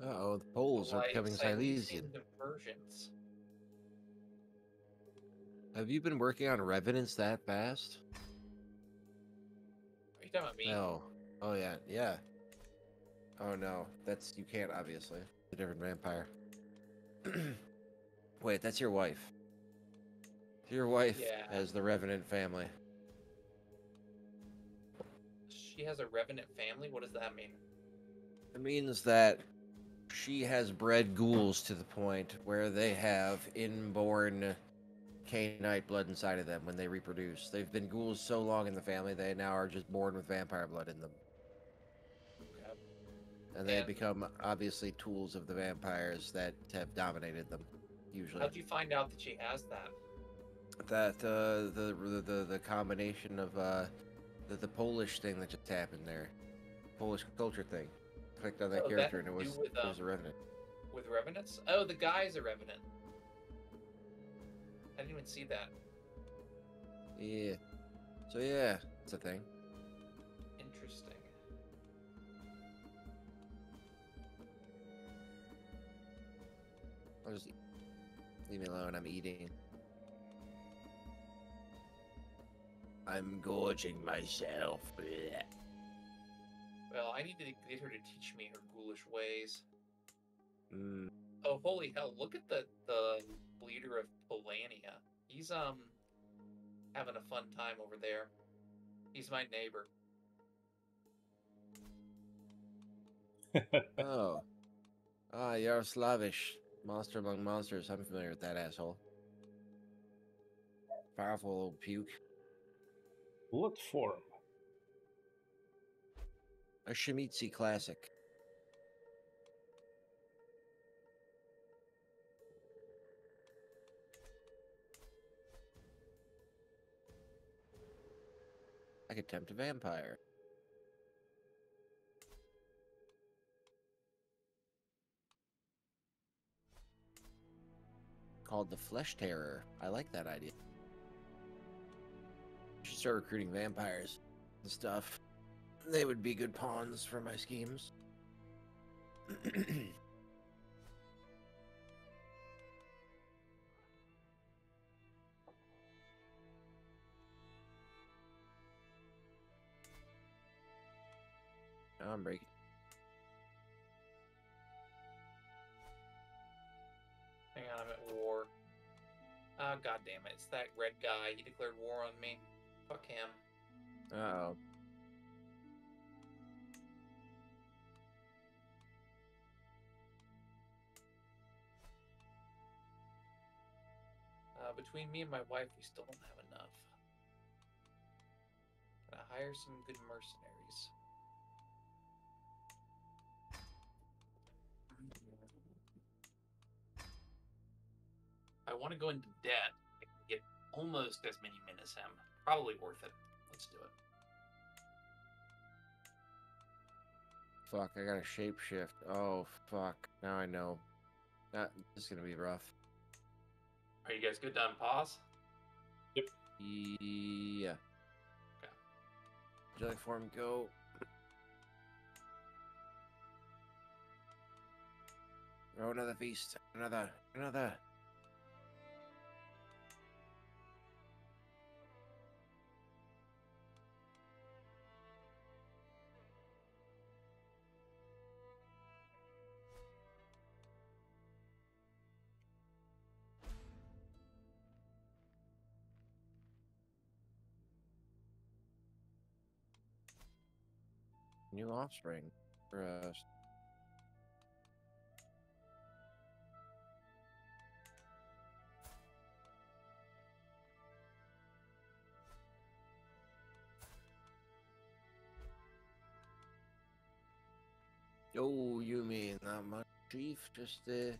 Oh, the Poles are becoming Silesian. Have you been working on Revenants that fast? Are you talking about me? No. Oh yeah, yeah. Oh no, that's you can't obviously. A different vampire. [clears throat] Wait, that's your wife. Your wife Yeah. has the Revenant family. She has a revenant family. What does that mean? It means that she has bred ghouls to the point where they have inborn Cainite blood inside of them when they reproduce. They've been ghouls so long in the family they now are just born with vampire blood in them. Okay. And they And- become obviously tools of the vampires that have dominated them, usually. How'd you find out that she has that? That uh, the, the the the combination of uh, the the Polish thing that just happened there, Polish culture thing. Clicked on that Oh, that character and it was with, it was um, a revenant. With revenants? Oh, the guy's a revenant. I didn't even see that. Yeah. So yeah, it's a thing. Interesting. I'll just leave me alone. I'm eating. I'm gorging myself. Blech. Well, I need to get her to teach me her ghoulish ways. Mm. Oh, holy hell! Look at the the leader of Polania. He's um having a fun time over there. He's my neighbor. [laughs] [laughs] Oh. Ah, Yaroslavish. Monster among monsters. I'm familiar with that asshole. Powerful old puke. What form? A Tzimisce classic. I could tempt a vampire. Called the Flesh Terror. I like that idea. Should start recruiting vampires and stuff. They would be good pawns for my schemes. [clears throat] I'm breaking. Hang on, I'm at war. Ah, god damn it! It's that red guy. He declared war on me. Fuck him. Uh oh. Uh, between me and my wife, we still don't have enough. Gotta hire some good mercenaries. I want to go into debt I can get almost as many men as him. Probably worth it. Let's do it. Fuck, I gotta shapeshift. Oh, fuck. Now I know. That this is gonna be rough. Are you guys good to unpause? Yep. Yeah. Okay. Jelly form, go. Oh, another feast. Another. Another. Offspring for us. Oh, you mean not much, Chief? Just uh,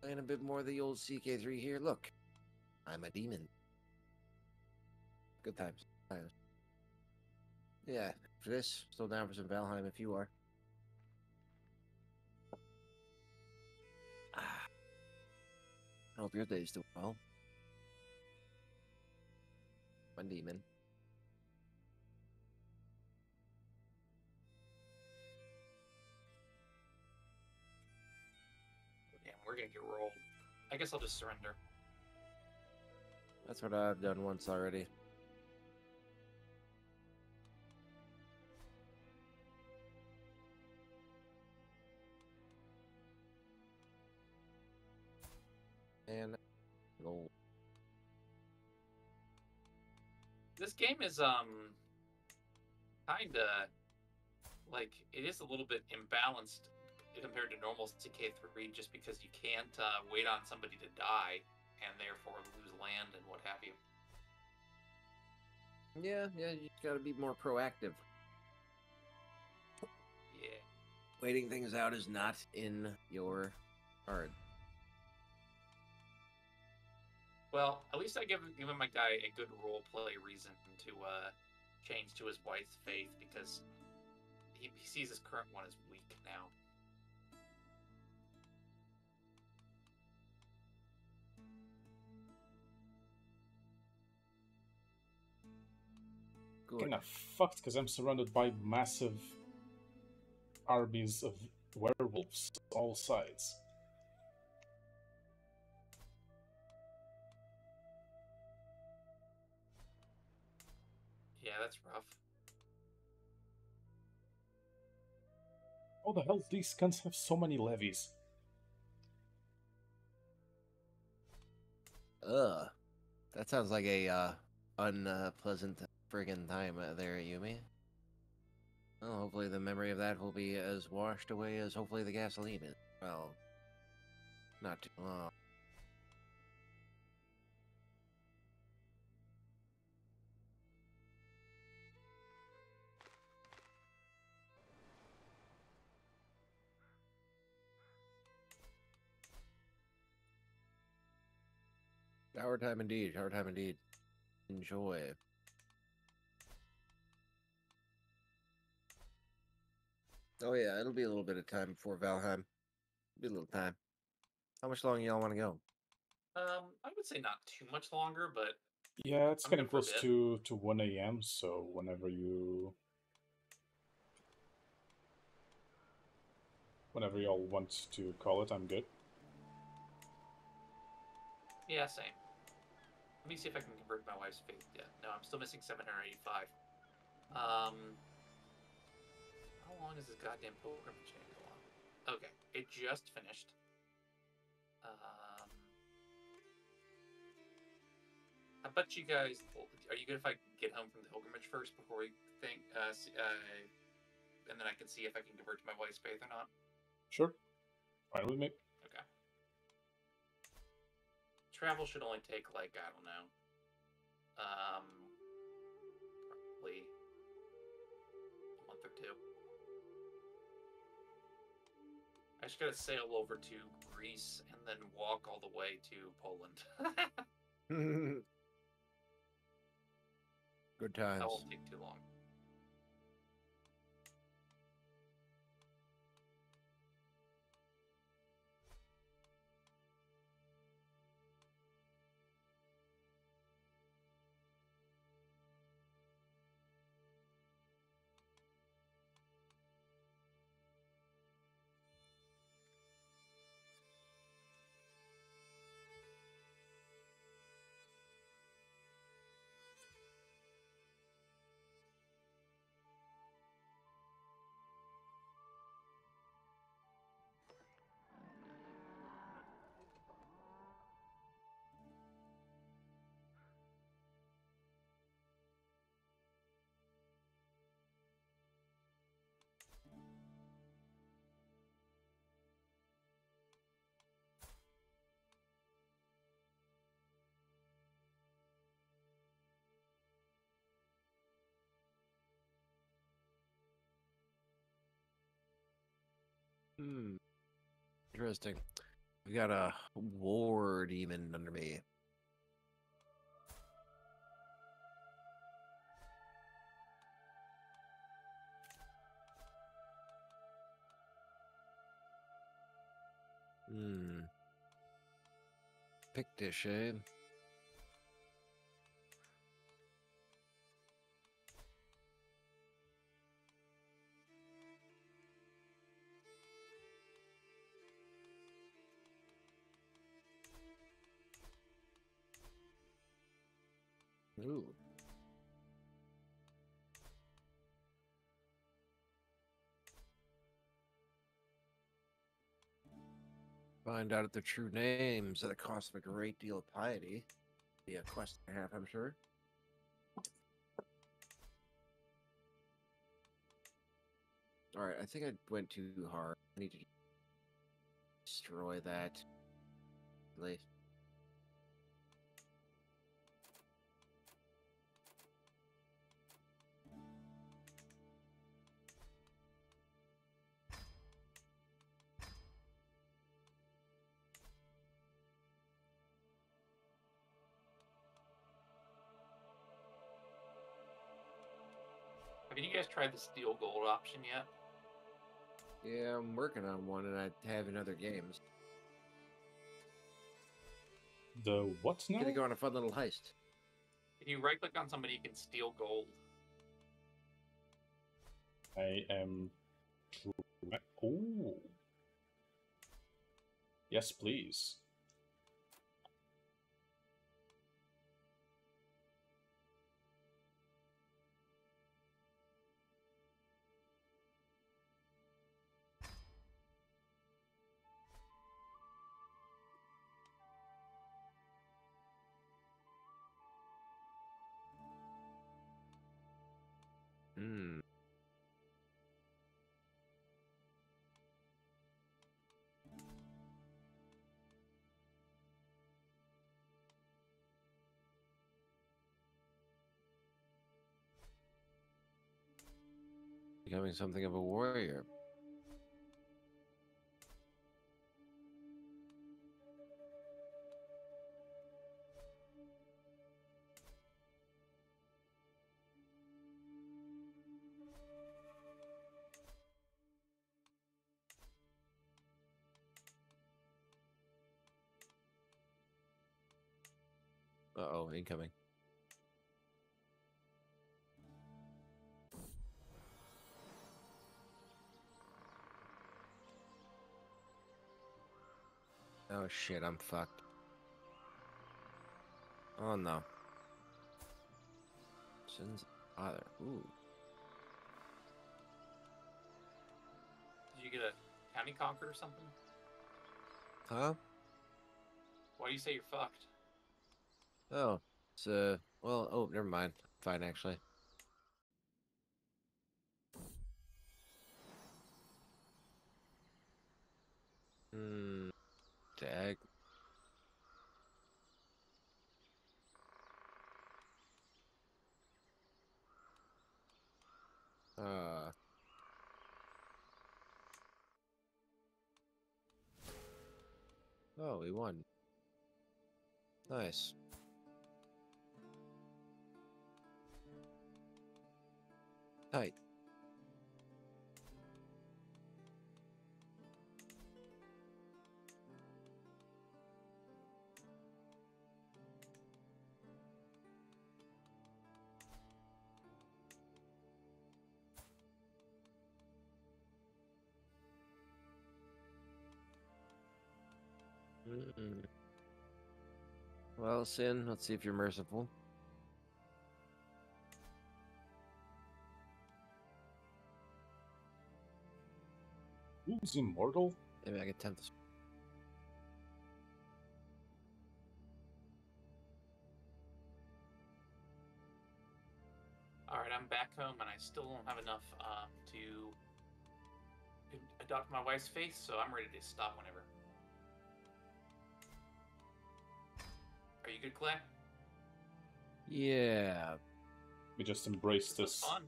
playing a bit more of the old CK3 here. Look, I'm a demon. Good times. Yeah, for this, still down for some Valheim if you are. Ah. I hope your day's doing well. One demon. Damn, we're gonna get rolled. I guess I'll just surrender. That's what I've done once already. And gold. This game is um kinda like it is a little bit imbalanced compared to normal CK3 just because you can't uh, wait on somebody to die and therefore lose land and what have you. Yeah, yeah, you just gotta be more proactive. Yeah. Waiting things out is not in your card. Well, at least I give given my guy a good role play reason to uh, change to his wife's faith because he, he sees his current one as weak now. Good. Kinda fucked because I'm surrounded by massive armies of werewolves all sides. That's rough. How the hell these guns have so many levies? Ugh. That sounds like a uh, unpleasant friggin' time uh, there, Yumi. Well, hopefully the memory of that will be as washed away as hopefully the gasoline is. Well, not too long. Shower time indeed. Shower time indeed. Enjoy. Oh yeah, it'll be a little bit of time before Valheim. Be a little time. How much longer y'all want to go? Um, I would say not too much longer, but Yeah, it's I'm getting good for a close to to one a.m. So whenever you, whenever y'all want to call it, I'm good. yeah, same. Let me see if I can convert my wife's faith. Yeah, no, I'm still missing 785. Um, how long is this goddamn pilgrimage go on? Okay, it just finished. Um, I bet you guys. Are you good if I get home from the pilgrimage first before we think? Uh, uh, and then I can see if I can convert to my wife's faith or not. Sure, fine with me. Travel should only take like I don't know, um, probably a month or two. I just gotta sail over to Greece and then walk all the way to Poland. [laughs] [laughs] Good times. That won't take too long. Hmm. Interesting. We got a war demon under me. Hmm. Pictish, eh? Ooh. Find out their true names at a cost of a great deal of piety. Be a quest and a half, I'm sure. Alright, I think I went too hard. I need to destroy that. Like, Have you guys tried the steel gold option yet? Yeah, I'm working on one, and I have in other games. The what's now? Gonna go on a fun little heist. Can you right click on somebody, you can steal gold. I am. try- Oh. Yes, please. Becoming something of a warrior. Uh oh, incoming. Oh shit, I'm fucked. Oh no. Sin's father. Ooh. Did you get a county conquered or something? Huh? Why do you say you're fucked? Oh. It's uh well oh never mind. Fine actually. Hmm. Dag. Uh. Oh, we won. Nice. Tight. Well, Sin, let's see if you're merciful. Who's immortal? Maybe I can tempt this. All right, I'm back home, and I still don't have enough um, to adopt my wife's faith, so I'm ready to stop whenever. Are you good, Clay? Yeah. We just embrace This this. fun.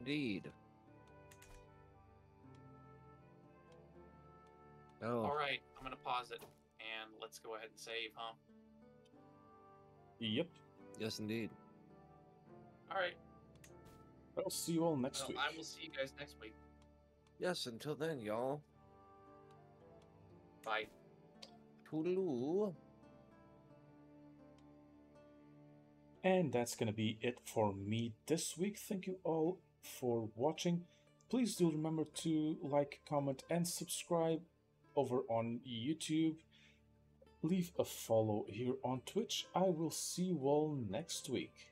Indeed. Oh, All right, I'm gonna pause it, and let's go ahead and save, huh? Yep. yes, indeed. All right. I'll see you all next Well, week. I will see you guys next week. Yes, until then, y'all. Bye. And that's gonna be it for me this week. Thank you all for watching. Please do remember to like, comment, and subscribe over on YouTube. Leave a follow here on Twitch. I will see you all next week.